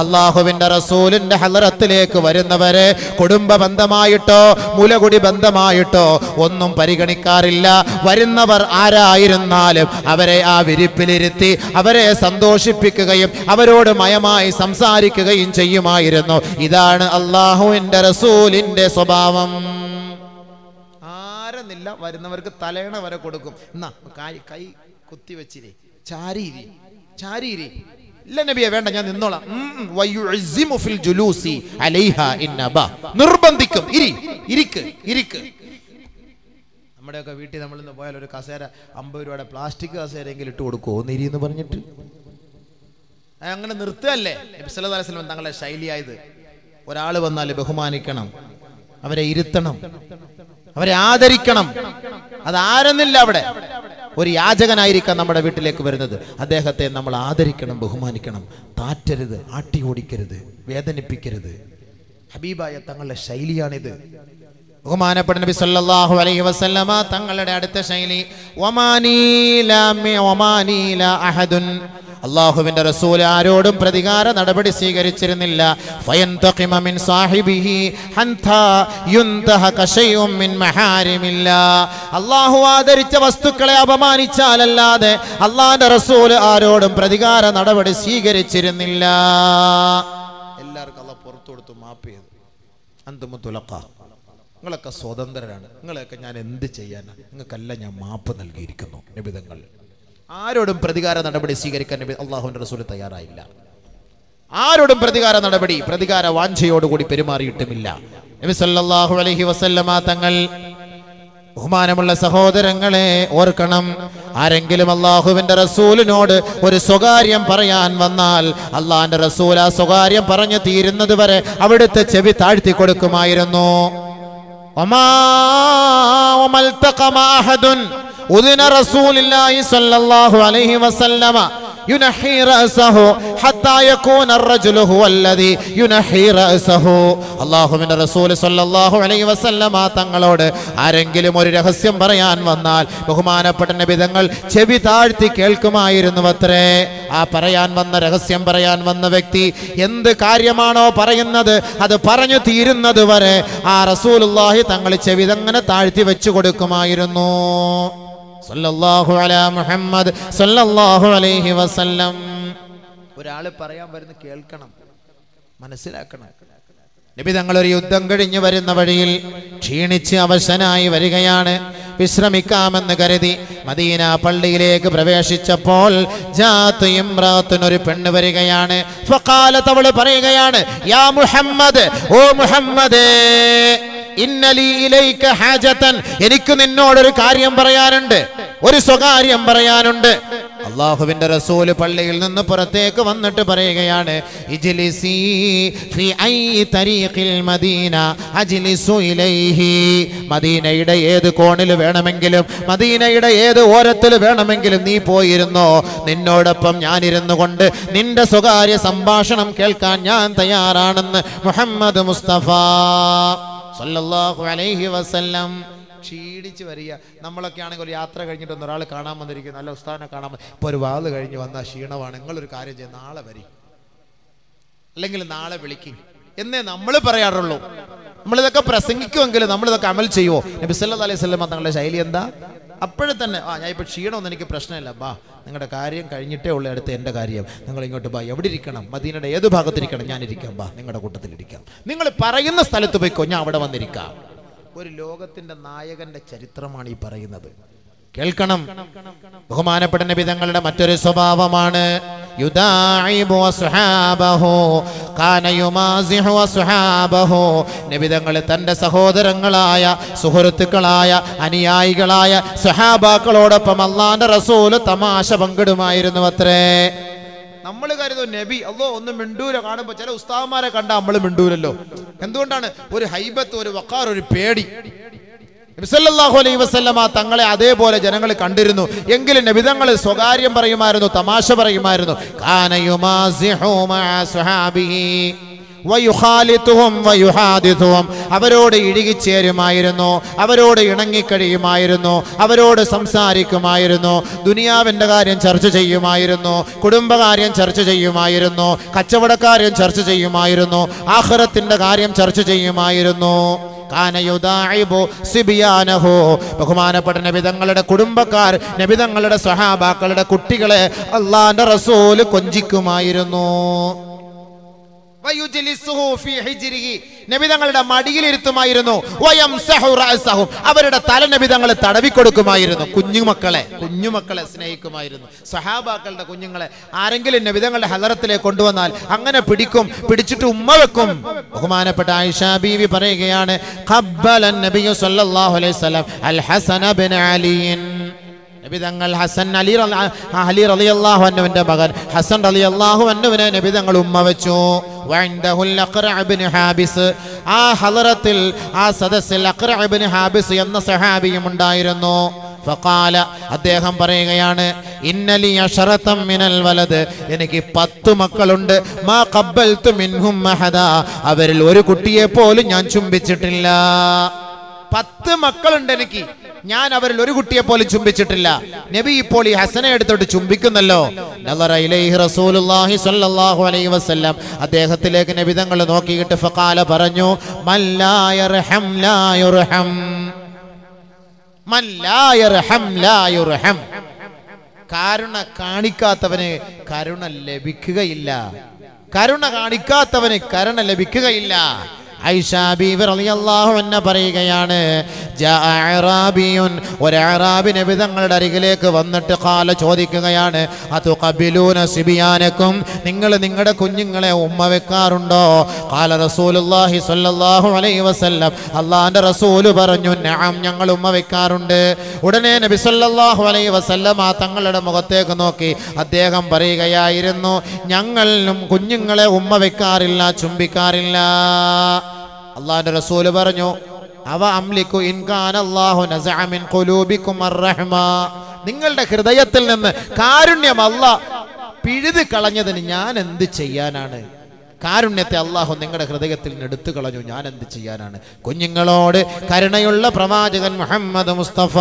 S1: അള്ളാഹുവിന്റെ റസൂലിന്റെ ഹലറത്തിലേക്ക് വരുന്നവരെ കുടുംബ ബന്ധമായിട്ടോ മുലകുടി ബന്ധമായിട്ടോ ഒന്നും പരിഗണിക്കാറില്ല. വരുന്നവർ ആരായിരുന്നാലും അവരെ ആ വിരിപ്പിലിരുത്തി അവരെ സന്തോഷിപ്പിക്കുകയും അവരോട് മയമായി സംസാരിക്കുകയും ചെയ്യുമായിരുന്നു. ഇതാണ് അള്ളാഹുവിന്റെ റസൂലിന്റെ സ്വഭാവം. ആരെന്നില്ല വരുന്നവർക്ക് തലേണ വരെ കൊടുക്കും. എന്നാ കൈ കുത്തി വെച്ചിരി. ചാരിരി. ചാരിരി. ഇല്ല നബിയെ വേണ്ട ഞാൻ നിന്നോളാം. നിർബന്ധിക്കും. ഇരി. ഇരിക്ക്. ഇരിക്ക്. നമ്മുടെയൊക്കെ വീട്ടിൽ നമ്മൾ ഇന്ന് പോയാൽ ഒരു കസേര അമ്പത് രൂപയുടെ പ്ലാസ്റ്റിക് കസേരയെങ്കിലും ഇട്ട് കൊടുക്കുമോ നിരി എന്ന് പറഞ്ഞിട്ട് അങ്ങനെ നിർത്തുകയല്ലേ? നബി സല്ലല്ലാഹു അലൈഹി വസല്ലം തങ്ങളുടെ ശൈലിയായത്. ഒരാൾ വന്നാൽ ബഹുമാനിക്കണം. അവരെ ഇരുത്തണം. അവരെ ആദരിക്കണം. അതാരെന്നില്ല അവിടെ. ഒരു യാചകനായിരിക്കാം നമ്മുടെ വീട്ടിലേക്ക് വരുന്നത്. അദ്ദേഹത്തെ നമ്മൾ ആദരിക്കണം ബഹുമാനിക്കണം. താറ്റരുത് ആട്ടി ഓടിക്കരുത് വേദനിപ്പിക്കരുത്. ഹബീബായ തങ്ങളുടെ ശൈലിയാണിത്. ബഹുമാനപ്പെട്ട നബി സല്ലല്ലാഹു അലൈഹി വസല്ലമ തങ്ങളുടെ അടുത്ത ശൈലി വമാനീല മി- വമാനീല അഹദുൻ. അള്ളാഹുവിന്റെ റസൂൽ ആരോടും പ്രതികാര നടപടി സ്വീകരിച്ചിരുന്നില്ല. അള്ളാഹു ആദരിച്ച വസ്തുക്കളെ അപമാനിച്ചാലല്ലാതെ അള്ളാഹിന്റെ റസൂൽ ആരോടും പ്രതികാര നടപടി സ്വീകരിച്ചിരുന്നില്ല. എല്ലാവർക്കും അള്ള പുറത്തു കൊടുത്തു മാപ്പ് ചെയ്തു. അന്തുമ തുലക്ക നിങ്ങളൊക്കെ സ്വതന്ത്രരാണ്. നിങ്ങളെയൊക്കെ ഞാൻ എന്ത് ചെയ്യാനാണ് നിങ്ങൾക്കല്ല ഞാൻ മാപ്പ് നൽകിയിരിക്കുന്നു നിബിതങ്ങൾ. ആരോടും പ്രതികാര നടപടി സ്വീകരിക്കാൻ നബി അള്ളാഹുവിന്റെ റസൂൽ തയ്യാറായില്ല. ആരോടും പ്രതികാര നടപടി പ്രതികാര വാഞ്ചയോടുകൂടി പെരുമാറിയിട്ടുമില്ല. നബി സല്ലല്ലാഹു അലൈഹി വസല്ലമ തങ്ങൾ ബഹുമാനമുള്ള സഹോദരങ്ങളെ ഓർക്കണം. ആരെങ്കിലും അള്ളാഹുവിന്റെ റസൂലിനോട് ഒരു സ്വകാര്യം പറയാൻ വന്നാൽ അള്ളാഹിന്റെ റസൂൽ ആ സ്വകാര്യം പറഞ്ഞു തീരുന്നത് വരെ അവിടുത്തെ ചെവി താഴ്ത്തി കൊടുക്കുമായിരുന്നു. ഒമാ ഒമൽ തഖമ رسول ഉദിന റസൂലില്ലാഹി الله അലൈഹി വസല്ലമ. ينحي رأسه حتى يكون الرجل هو الذي ينحي رأسه അള്ളാഹുവിന്റെ റസൂൽ സല്ലല്ലാഹു അലൈഹി വസല്ലമ തങ്ങളോട് ആരെങ്കിലും ഒരു രഹസ്യം പറയാൻ വന്നാൽ ബഹുമാനപ്പെട്ട നബിതങ്ങൾ ചെവി താഴ്ത്തി കേൾക്കുമായിരുന്നു അത്രേ ആ പറയാൻ വന്ന രഹസ്യം പറയാൻ വന്ന വ്യക്തി എന്ത് കാര്യമാണോ പറയുന്നത് അത് പറഞ്ഞു തീരുന്നത് വരെ ആ റസൂലുള്ളാഹി തങ്ങൾ ചെവി അങ്ങനെ താഴ്ത്തി വെച്ചു കൊടുക്കുമായിരുന്നു സല്ലല്ലാഹു അലാ മുഹമ്മദ് സല്ലല്ലാഹു അലൈഹി വസല്ലം. ഒരാൾ പറയാൻ വരുന്ന കേൾക്കണം മനസ്സിലാക്കണം. നബി തങ്ങൾ ഒരു യുദ്ധം കഴിഞ്ഞു വരുന്ന വഴിയിൽ ക്ഷീണിച്ച് അവശനായി വരികയാണ്. വിശ്രമിക്കാമെന്ന് കരുതി മദീന പള്ളിയിലേക്ക് പ്രവേശിച്ചപ്പോൾ ഒരു പെണ്ണ് വരികയാണ്. ഫഖാലത്ത് അവൾ പറയുകയാണ് യാ മുഹമ്മദ് ഓ മുഹമ്മദേ. ഇന്നലി ഇലൈക ഹാജതൻ. എനിക്ക് നിന്നോടൊരു കാര്യം പറയാനുണ്ട്. ഒരു സ്വകാര്യം പറയാനുണ്ട്. അള്ളാഹുവിന്റെ റസൂൽ പള്ളിയിൽ നിന്ന് പുറത്തേക്ക് വന്നിട്ട് പറയുകയാണ് മദീനയുടെ ഏത് കോണിൽ വേണമെങ്കിലും മദീനയുടെ ഏത് ഓരത്തിൽ വേണമെങ്കിലും നീ പോയിരുന്നോ? നിന്നോടൊപ്പം ഞാനിരുന്നു കൊണ്ട് നിന്റെ സ്വകാര്യ സംഭാഷണം കേൾക്കാൻ ഞാൻ തയ്യാറാണെന്ന് മുഹമ്മദ് മുസ്തഫ. സല്ലല്ലാഹു അലൈഹി വസല്ലം. ക്ഷീണിച്ച് വരിക. നമ്മളൊക്കെ ആണെങ്കിൽ ഒരു യാത്ര കഴിഞ്ഞിട്ട് ഒന്ന് ഒരാൾ കാണാൻ വന്നിരിക്കും നല്ല ഉസ്താനെ കാണാൻ ഇപ്പൊ ഒരു വാത് കഴിഞ്ഞ് വന്ന ക്ഷീണമാണ്. നിങ്ങളൊരു കാര്യം ചെയ്യും. നാളെ വരി. അല്ലെങ്കിൽ നാളെ വിളിക്കും. എന്നേ നമ്മൾ പറയാറുള്ളൂ. നമ്മളിതൊക്കെ പ്രസംഗിക്കുമെങ്കിൽ നമ്മളിതൊക്കെ അമൽ ചെയ്യുമോ നബി സല്ലല്ലാഹു അലൈഹി വസല്ലം തങ്ങളുടെ ശൈലി എന്താ? അപ്പോഴെ തന്നെ ആ ഞാൻ ഇപ്പോൾ ക്ഷീണമൊന്നും എനിക്ക് പ്രശ്നമില്ല. ബാ നിങ്ങളുടെ കാര്യം കഴിഞ്ഞിട്ടേ ഉള്ളൂ അടുത്ത് എന്റെ കാര്യം. നിങ്ങൾ ഇങ്ങോട്ട് ബാ എവിടെ ഇരിക്കണം? മദീനയുടെ ഏത് ഭാഗത്തിരിക്കണം? ഞാനിരിക്കാം ബാ നിങ്ങളുടെ കൂട്ടത്തിലിരിക്കാം നിങ്ങൾ പറയുന്ന സ്ഥലത്ത് പോയിക്കോ ഞാൻ അവിടെ വന്നിരിക്കാം. ഒരു ലോകത്തിന്റെ നായകന്റെ ചരിത്രമാണ് ഈ പറയുന്നത്. കേൾക്കണം. ബഹുമാനപ്പെട്ട നബിതങ്ങളുടെ മറ്റൊരു സ്വഭാവമാണ്. അസ്ഹാബഹു തന്റെ സഹോദരങ്ങളായ സുഹൃത്തുക്കളായ അനുയായികളായ സഹാബാക്കളോടൊപ്പം അള്ളാന്റെ റസൂൽ തമാശ പങ്കിടുമായിരുന്നു അത്രേ. നമ്മൾ കരുതും നബി അല്ലോ ഒന്നും മിണ്ടൂല കാണുമ്പോൾ ചില ഉസ്താവന്മാരെ കണ്ട നമ്മൾ മിണ്ടൂലല്ലോ. എന്തുകൊണ്ടാണ്? ഒരു ഹൈബത്ത് ഒരു വക്കാർ ഒരു പേടി. നബിസല്ലാഹു അലൈ വസല്ലമ തങ്ങളെ അതേപോലെ ജനങ്ങൾ കണ്ടിരുന്നു. എങ്കിലും നബിതങ്ങൾ സ്വകാര്യം പറയുമായിരുന്നു തമാശ പറയുമായിരുന്നു. കാന യുമാസിഹു വയുഹാദിത്തുവും അവരോട് ഇഴുകിച്ചേരുമായിരുന്നു അവരോട് ഇണങ്ങിക്കഴിയുമായിരുന്നു അവരോട് സംസാരിക്കുമായിരുന്നു ദുനിയാവിന്റെ കാര്യം ചർച്ച ചെയ്യുമായിരുന്നു കുടുംബകാര്യം ചർച്ച ചെയ്യുമായിരുന്നു കച്ചവടക്കാര്യം ചർച്ച ചെയ്യുമായിരുന്നു ആഹ്റത്തിന്റെ കാര്യം ചർച്ച ചെയ്യുമായിരുന്നു. ബഹുമാനപ്പെട്ട നബിതങ്ങളുടെ കുടുംബക്കാർ നബിതങ്ങളുടെ സഹാബാക്കളുടെ കുട്ടികളെ അള്ളാന്റെ റസൂൽ കൊഞ്ചിക്കുമായിരുന്നു. നബിതങ്ങളുടെ മടിയിലിരുത്തുമായിരുന്നു. അവരുടെ തല നബിതങ്ങളെ തടവിക്കൊടുക്കുമായിരുന്നു. കുഞ്ഞുമക്കളെ കുഞ്ഞുമക്കളെ സ്നേഹിക്കുമായിരുന്നു. സഹാബാക്കളുടെ കുഞ്ഞുങ്ങളെ ആരെങ്കിലും നബിതങ്ങളുടെ ഹലറത്തിലേക്ക് കൊണ്ടുവന്നാൽ അങ്ങനെ പിടിക്കും പിടിച്ചിട്ട് ഉമ്മ വെക്കും. ബഹുമാനപ്പെട്ട ആയിഷ ബീവി പറയുകയാണ് ഖബ്ബലൻ നബിയു സല്ലല്ലാഹു അലൈഹി വസല്ലം അൽ ഹസന ബിൻ അലിയിൻ നബി തങ്ങൾ ഹസൻ അലി അലി അലി റളിയല്ലാഹു അൻഹുവിന്റെ മകൻ ഹസൻ റളിയല്ലാഹു അള്ളാഹു നബിതങ്ങൾ ഉമ്മ വെച്ചു. ഹാബിസ്. ആ ഹളറത്തിൽ ആ സദസ്സിൽ ഇബ്നു ഹാബിസ് എന്ന സഹാബിയും ഉണ്ടായിരുന്നു. അദ്ദേഹം പറയുകയാണ് ഇന്നലി അഷറത്തം മിനൽ വലത് എനിക്ക് പത്ത് മക്കളുണ്ട്. മാ ഖബ്ബൽതു മിൻഹും മഹദ അവരിൽ ഒരു കുട്ടിയെ പോലും ഞാൻ ചുംബിച്ചിട്ടില്ല. പത്ത് മക്കളുണ്ട് എനിക്ക്. ഞാൻ അവരിൽ ഒരു കുട്ടിയെ പോലും ചുംബിച്ചിട്ടില്ല. നബി ഇപ്പോൾ ഈ ഹസനെ എടുത്തോട്ട് ചുംബിക്കുന്നല്ലോ. വസല്ലം. അദ്ദേഹത്തിലേക്ക് നബി തങ്ങൾ നോക്കിയിട്ട് ഫക്കാല പറഞ്ഞു കരുണ കാണിക്കാത്തവന് കരുണ ലഭിക്കുകയില്ല. കരുണ കാണിക്കാത്തവന് കരുണ ലഭിക്കുകയില്ല. ഐഷ ബീവി റളിയല്ലാഹു അൻഹ പറയുകയാണ് ഒരു അഅറാബി നബി തങ്ങളുടെ അരികിലേക്ക് വന്നിട്ട് ഖാല ചോദിക്കുകയാണ് അതുഖബിലൂന സിബിയാനക്കും നിങ്ങൾ നിങ്ങളുടെ കുഞ്ഞുങ്ങളെ ഉമ്മ വെക്കാറുണ്ടോ? ഖാല റസൂലുള്ളാഹി സ്വല്ലല്ലാഹു അലൈഹി വസല്ലം അള്ളാഹിന്റെ റസൂൽ പറഞ്ഞു നഅം ഞങ്ങൾ ഉമ്മ വെക്കാറുണ്ട്. ഉടനെ നബി സല്ലാഹു അലൈഹി വസല്ലം ആ തങ്ങളുടെ മുഖത്തേക്ക് നോക്കി അദ്ദേഹം പറയുകയായിരുന്നു ഞങ്ങളും കുഞ്ഞുങ്ങളെ ഉമ്മ വെക്കാറില്ല ചുംബിക്കാറില്ല. അള്ളാഹിന്റെ റസൂൽ പറഞ്ഞു അവ അംലിക്കു ഇൻകാൻ നിങ്ങളുടെ ഹൃദയത്തിൽ നിന്ന് കാരുണ്യം അള്ളാഹ് പിഴുത് കളഞ്ഞതിന് ഞാൻ എന്ത് ചെയ്യാനാണ്? കാരുണ്യത്തെ അള്ളാഹു നിങ്ങളുടെ ഹൃദയത്തിൽ നിന്ന് എടുത്തു കളഞ്ഞു ഞാൻ എന്ത് ചെയ്യാനാണ്? കുഞ്ഞുങ്ങളോട് കരുണയുള്ള പ്രവാചകൻ മുഹമ്മദ് മുസ്തഫ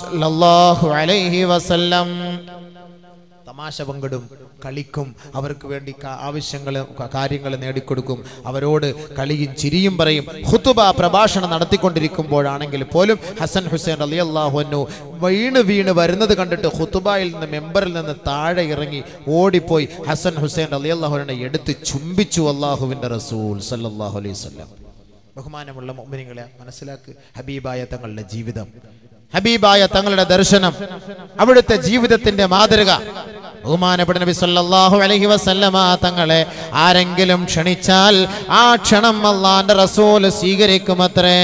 S1: സല്ലല്ലാഹു അലൈഹി വസല്ലം തമാശ പങ്കിടും. കളിക്കും. അവർക്ക് വേണ്ടി ആവശ്യങ്ങൾ കാര്യങ്ങൾ നേടിക്കൊടുക്കും. അവരോട് കളിയും ചിരിയും പറയും. ഹുത്തുബ പ്രഭാഷണം നടത്തിക്കൊണ്ടിരിക്കുമ്പോഴാണെങ്കിൽ പോലും ഹസൻ ഹുസൈൻ അലി അള്ളാഹുനു വീണ് വീണ് വരുന്നത് കണ്ടിട്ട് ഹുത്തുബായിൽ നിന്ന് മെമ്പറിൽ നിന്ന് താഴെ ഇറങ്ങി ഓടിപ്പോയി. ഹസൻ ഹുസൈൻ അലി അള്ളാഹുനെ എടുത്ത് ചുംബിച്ചു. അള്ളാഹുവിന്റെ റസൂൽ സല്ലാഹു അലൈഹി വസല്ലം. ബഹുമാനമുള്ള മോമിനികളെ മനസ്സിലാക്ക്. ഹബീബായ തങ്ങളുടെ ജീവിതം. ഹബീബായ തങ്ങളുടെ ദർശനം. അവിടുത്തെ ജീവിതത്തിന്റെ മാതൃക. ബഹുമാനപ്പെട്ട നബി സല്ലല്ലാഹു അലൈഹി വസല്ലമ തങ്ങളെ ആരെങ്കിലും ക്ഷണിച്ചാൽ ആ ക്ഷണം അള്ളാന്റെ റസൂൽ സ്വീകരിക്കുമത്രേ.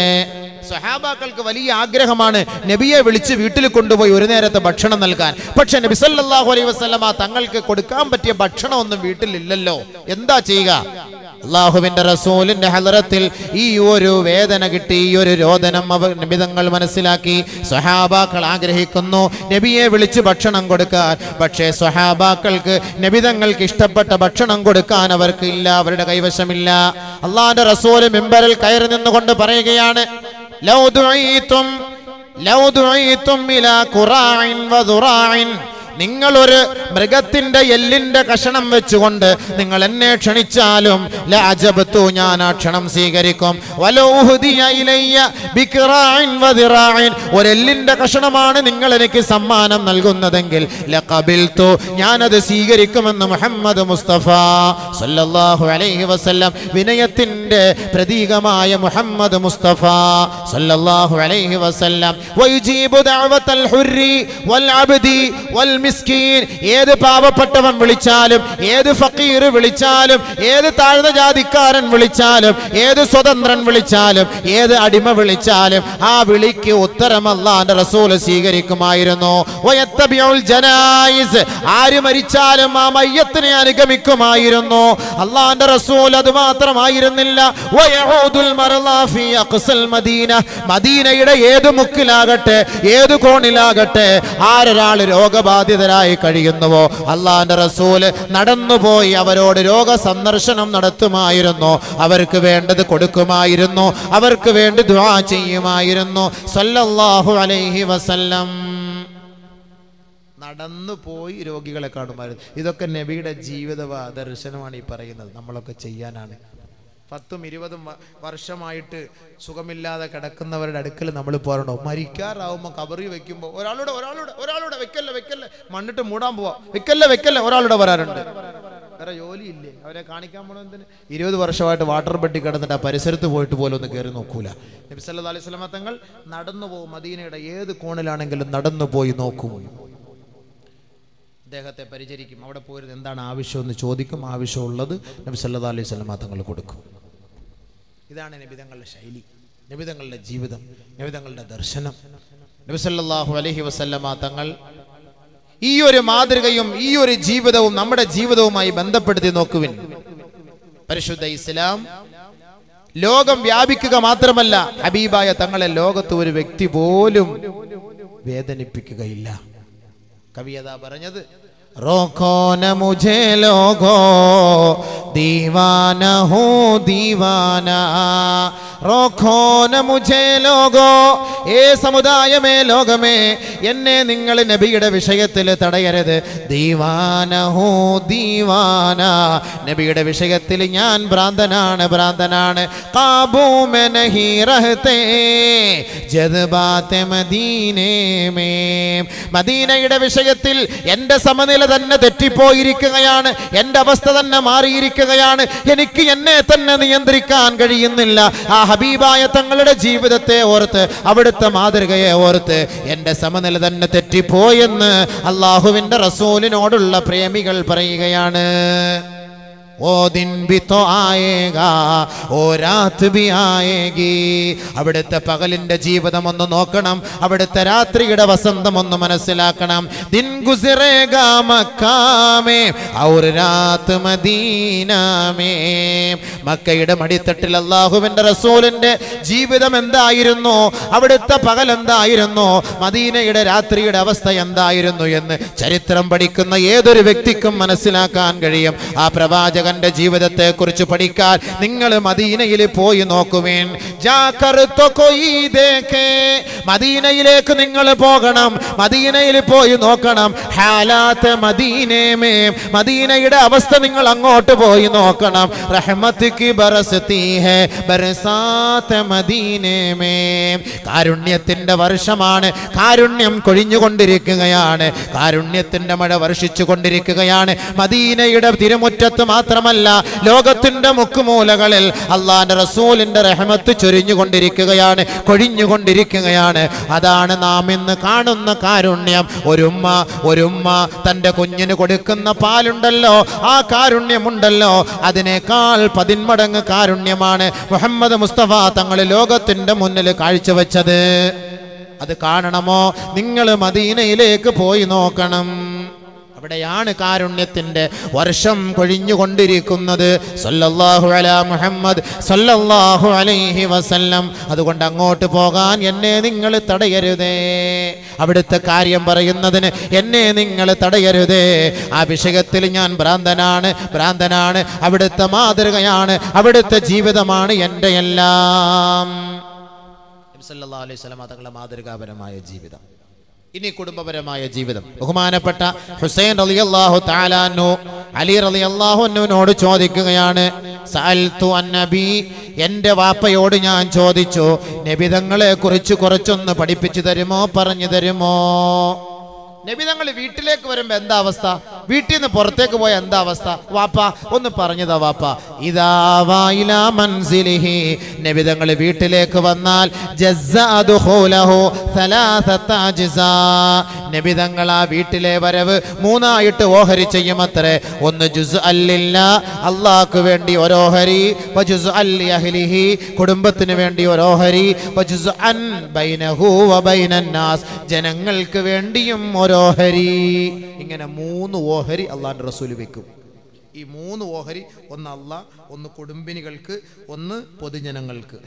S1: സഹാബാക്കൾക്ക് വലിയ ആഗ്രഹമാണ് നബിയെ വിളിച്ച് വീട്ടിൽ കൊണ്ടുപോയി ഒരു നേരത്തെ ഭക്ഷണം നൽകാൻ. പക്ഷെ നബി സല്ലല്ലാഹു അലൈഹി വസല്ലമ തങ്ങൾക്ക് കൊടുക്കാൻ പറ്റിയ ഭക്ഷണമൊന്നും വീട്ടിലില്ലല്ലോ. എന്താ ചെയ്യുക? അള്ളാഹുവിന്റെ റസൂലിന്റെ ഹലറത്തിൽ ഈ ഒരു വേദന കിട്ടി ഈ ഒരു രോദനം അവർ നിബിതങ്ങൾ മനസ്സിലാക്കി. സ്വഹാബാക്കൾ ആഗ്രഹിക്കുന്നു നബിയെ വിളിച്ച് ഭക്ഷണം കൊടുക്കാൻ. പക്ഷേ സ്വഹാബാക്കൾക്ക് നബിതങ്ങൾക്ക് ഇഷ്ടപ്പെട്ട ഭക്ഷണം കൊടുക്കാൻ അവർക്ക് ഇല്ല അവരുടെ കൈവശമില്ല. അള്ളാഹിന്റെ റസൂൽ മെമ്പറിൽ കയറി നിന്നുകൊണ്ട് പറയുകയാണ് لو دعيتم لو دعيتم إلى كراع وذراع നിങ്ങളൊരു മൃഗത്തിന്റെ എല്ലിന്റെ കഷണം വെച്ചുകൊണ്ട് നിങ്ങൾ എന്നെ ക്ഷണിച്ചാലും ലാജബത്തു ഞാൻ ആ ക്ഷണം സ്വീകരിക്കും. ഒരെല്ലിന്റെ കഷണമാണ് നിങ്ങൾ എനിക്ക് സമ്മാനം നൽകുന്നതെങ്കിൽ ലഖബിൽതു ഞാനത് സ്വീകരിക്കുമെന്ന് മുഹമ്മദ് മുസ്തഫ സല്ലല്ലാഹു അലൈഹി വസല്ലം വിനയത്തിന്റെ പ്രതീകമായ മുഹമ്മദ് മുസ്തഫ സല്ലല്ലാഹു അലൈഹി വസല്ലം. വയുജീബു വൽ അബ്ദി മിസ്കീൻ ഏത് പാവപ്പെട്ടവൻ വിളിച്ചാലും ഏത് ഫക്കീർ വിളിച്ചാലും ഏത് താഴ്ന്ന ജാതിക്കാരൻ വിളിച്ചാലും ഏത് സ്വതന്ത്രൻ വിളിച്ചാലും ഏത് അടിമ വിളിച്ചാലും ആ വിളിക്ക് ഉത്തരമല്ലാന്റെ റസൂൽ സ്വീകരിക്കുമായിരുന്നു. ആര് മരിച്ചാലും ആ മയ്യത്തിനെ അനുഗമിക്കുമായിരുന്നു. അള്ളാന്റെ റസൂൽ അത് മാത്രമായിരുന്നില്ല. മദീനയുടെ ഏത് മുക്കിലാകട്ടെ ഏത് കോണിലാകട്ടെ ആരൊരാൾ രോഗബാധിതരായി കഴിയുന്നുവോ? അള്ളാന്റെ റസൂൽ നടന്നുപോയി അവരോട് രോഗ സന്ദർശനം നടത്തുമായിരുന്നു. അവർക്ക് വേണ്ടത് കൊടുക്കുമായിരുന്നു. അവർക്ക് വേണ്ടി ദ്വാ ചെയ്യുമായിരുന്നു. സല്ലല്ലാഹു അലൈഹി വസല്ലം. നടന്നു പോയി രോഗികളെ കാണുമായിരുന്നു. ഇതൊക്കെ നബിയുടെ ജീവിത ദർശനമാണ് ഈ പറയുന്നത്. നമ്മളൊക്കെ ചെയ്യാനാണ്. പത്തും ഇരുപതും വർഷമായിട്ട് സുഖമില്ലാതെ കിടക്കുന്നവരുടെ അടുക്കൽ നമ്മൾ പോരണോ മരിക്കാറാവുമ്പോൾ കബറി വെക്കുമ്പോൾ ഒരാളുടെ ഒരാളുടെ ഒരാളുടെ വെക്കല്ലേ വെക്കല്ലേ. മണ്ണിട്ട് മൂടാൻ പോവാ. വെക്കല്ലേ വെക്കല്ലേ ഒരാളുടെ വരാറുണ്ട്. വേറെ ജോലിയില്ലേ? അവരെ കാണിക്കാൻ പോണെന്തിന് ഇരുപത് വർഷമായിട്ട് വാട്ടർ പെട്ടി കിടന്നിട്ട് ആ പരിസരത്ത് പോയിട്ട് പോലും ഒന്ന് കയറി നോക്കൂല. നബി സല്ലല്ലാഹു അലൈഹി സ്വലമത്തങ്ങൾ തങ്ങൾ നടന്നു പോകും മദീനയുടെ ഏത് കോണിലാണെങ്കിലും നടന്നു പോയി നോക്കും. അദ്ദേഹത്തെ പരിചരിക്കും. അവിടെ പോയിരുന്ന എന്താണ് ആവശ്യം എന്ന് ചോദിക്കും. ആവശ്യമുള്ളത് നബി സല്ല അലൈഹി വസല്ലമ തങ്ങൾ കൊടുക്കും. ഇതാണ് നബിതങ്ങളുടെ ശൈലി. നബിതങ്ങളുടെ ജീവിതം. നബിതങ്ങളുടെ ദർശനം. നബി സല്ലല്ലാഹു അലൈഹി വസല്ലമ തങ്ങൾ ഈ ഒരു മാതൃകയും ഈ ഒരു ജീവിതവും നമ്മുടെ ജീവിതവുമായി ബന്ധപ്പെടുത്തി നോക്കുവിൻ. പരിശുദ്ധ ഇസ്ലാം ലോകം വ്യാപിക്കുക മാത്രമല്ല ഹബീബായ തങ്ങളെ ലോകത്ത് ഒരു വ്യക്തി പോലും വേദനിപ്പിക്കുകയില്ല. കവി അതാ പറഞ്ഞത് റോഖോന മുജേ മുझे ദീവാന ഹോ ദീവാന. റോഖോ ന മുझे ലോഗോ. ഏ സമുദായമേ ലോകമേ എന്നെ നിങ്ങൾ നബിയുടെ വിഷയത്തിൽ തടയരുത്. ദീവാന ഹോ ദീവാന. നബിയുടെ വിഷയത്തിൽ ഞാൻ ഭ്രാന്തനാണ് ഭ്രാന്തനാണ്. മദീനയുടെ വിഷയത്തിൽ എന്റെ സമനില തന്നെ തെറ്റിപ്പോയിരിക്കുകയാണ്. എന്റെ അവസ്ഥ തന്നെ മാറിയിരിക്കുകയാണ് എനിക്ക് എന്നെ തന്നെ നിയന്ത്രിക്കാൻ കഴിയുന്നില്ല. ആ ഹബീബായ തങ്ങളുടെ ജീവിതത്തെ ഓർത്ത് അവിടുത്തെ മാതൃകയെ ഓർത്ത് എന്റെ സമനില തന്നെ തെറ്റിപ്പോയെന്ന് അള്ളാഹുവിന്റെ റസൂലിനോടുള്ള പ്രേമികൾ പറയുകയാണ്. ഓ ദിൻ ബി ഓ രാത് ബി ആയേഗി അവിടുത്തെ പകലിന്റെ ജീവിതം ഒന്ന് നോക്കണം അവിടുത്തെ രാത്രിയുടെ വസന്തം ഒന്ന് മനസ്സിലാക്കണം. ദിൻ ഗുസിറേഗാ മക്കാമേ ഔർ രാത് മദീനാമേ. മക്കയുടെ മടിത്തട്ടിൽ അള്ളാഹുവിന്റെ റസൂലിന്റെ ജീവിതം എന്തായിരുന്നു? അവിടുത്തെ പകൽ എന്തായിരുന്നു? മദീനയുടെ രാത്രിയുടെ അവസ്ഥ എന്തായിരുന്നു എന്ന് ചരിത്രം പഠിക്കുന്ന ഏതൊരു വ്യക്തിക്കും മനസ്സിലാക്കാൻ കഴിയും. ആ പ്രവാചകന്റെ ജീവിതത്തെ കുറിച്ച് പഠിക്കാൻ നിങ്ങൾ മദീനയിൽ പോയി നോക്കുവേൻ. മദീനയിലേക്ക് നിങ്ങൾ പോകണം. മദീനയിൽ പോയി നോക്കണം. ഹാലാത്ത് മദീനേമേ. മദീനയുടെ അവസ്ഥ നിങ്ങൾ അങ്ങോട്ട് പോയി നോക്കണം. റഹ്മത്തിക്ക് ബറസത്തി ഹേ. മദീനേമേ. കാരുണ്യത്തിന്റെ വർഷമാണ്. കാരുണ്യം കൊഴിഞ്ഞുകൊണ്ടിരിക്കുകയാണ്. കാരുണ്യത്തിന്റെ മഴ വർഷിച്ചു കൊണ്ടിരിക്കുകയാണ് മദീനയുടെ തിരുമുറ്റത്ത് മാത്രമല്ല ലോകത്തിന്റെ മുക്കുമൂലകളിൽ അള്ളാന്റെ റസൂലിന്റെ റഹമത്ത് ചൊരിഞ്ഞുകൊണ്ടിരിക്കുകയാണ് കൊഴിഞ്ഞുകൊണ്ടിരിക്കുകയാണ്. അതാണ് നാം ഇന്ന് കാണുന്ന കാരുണ്യം. ഒരുമ്മ ഒരുമ്മ തന്റെ കുഞ്ഞിന് കൊടുക്കുന്ന പാലുണ്ടല്ലോ ആ കാരുണ്യമുണ്ടല്ലോ. അതിനേക്കാൾ പതിന്മടങ്ങ് കാരുണ്യമാണ് മുഹമ്മദ് മുസ്തഫ തങ്ങൾ ലോകത്തിന്റെ മുന്നിൽ കാഴ്ചവെച്ചത്. അത് കാണണമോ? നിങ്ങൾ മദീനയിലേക്ക് പോയി നോക്കണം. അവിടെയാണ് കാരുണ്യത്തിന്റെ വർഷം കൊഴിഞ്ഞുകൊണ്ടിരിക്കുന്നത്. സല്ലല്ലാഹു മുഹമ്മദ് സല്ലല്ലാഹു അലൈഹി വസല്ലം. അതുകൊണ്ട് അങ്ങോട്ട് പോകാൻ എന്നെ നിങ്ങൾ തടയരുതേ. അവിടുത്തെ കാര്യം പറയുന്നതിന് എന്നെ നിങ്ങൾ തടയരുതേ. ആ വിഷയത്തിൽ ഞാൻ ഭ്രാന്തനാണ് ഭ്രാന്തനാണ്. അവിടുത്തെ മാതൃകയാണ് അവിടുത്തെ ജീവിതമാണ് എന്റെ എല്ലാം സല്ലല്ലാഹു അലൈഹി സ്വലം തങ്ങളുടെ മാതൃകാപരമായ ജീവിതം. ഇനി കുടുംബപരമായ ജീവിതം. ബഹുമാനപ്പെട്ട ഹുസൈൻ റലി അള്ളാഹു താലാനു അലി റളിയല്ലാഹു അള്ളാഹുനോട് ചോദിക്കുകയാണ് എന്റെ വാപ്പയോട് ഞാൻ ചോദിച്ചു നബിതങ്ങളെ കുറിച്ച് കുറച്ചൊന്ന് പഠിപ്പിച്ചു തരുമോ പറഞ്ഞു തരുമോ? നബിതങ്ങൾ വീട്ടിലേക്ക് വരുമ്പോ എന്താ അവസ്ഥ? വീട്ടിൽ നിന്ന് പുറത്തേക്ക് പോയ എന്താ അവസ്ഥ? വാപ്പ ഒന്ന് പറഞ്ഞതാ വാപ്പ. ഇതാ വായില നബി വീട്ടിലേക്ക് വന്നാൽ നബി തങ്ങൾ ആ വീട്ടിലെ വരവ് മൂന്നായിട്ട് ഓഹരി ചെയ്യും അത്രേ ഒന്ന് ജുസ് അല്ലില്ല അള്ളാഹ്ക്ക് വേണ്ടി ഒരോഹരി. അഹ്ലിഹി കുടുംബത്തിന് വേണ്ടി ഒരോഹരി. ജനങ്ങൾക്ക് വേണ്ടിയും ഓരോഹരി ഇങ്ങനെ മൂന്ന് ഓഹരി അള്ളാന്റെ റസൂൽ വെക്കും. ഈ മൂന്ന് ഓഹരി ഒന്ന് അള്ളാഹ് ഒന്ന് കുടുംബിനികൾക്ക് ഒന്ന് പൊതുജനങ്ങൾക്ക്.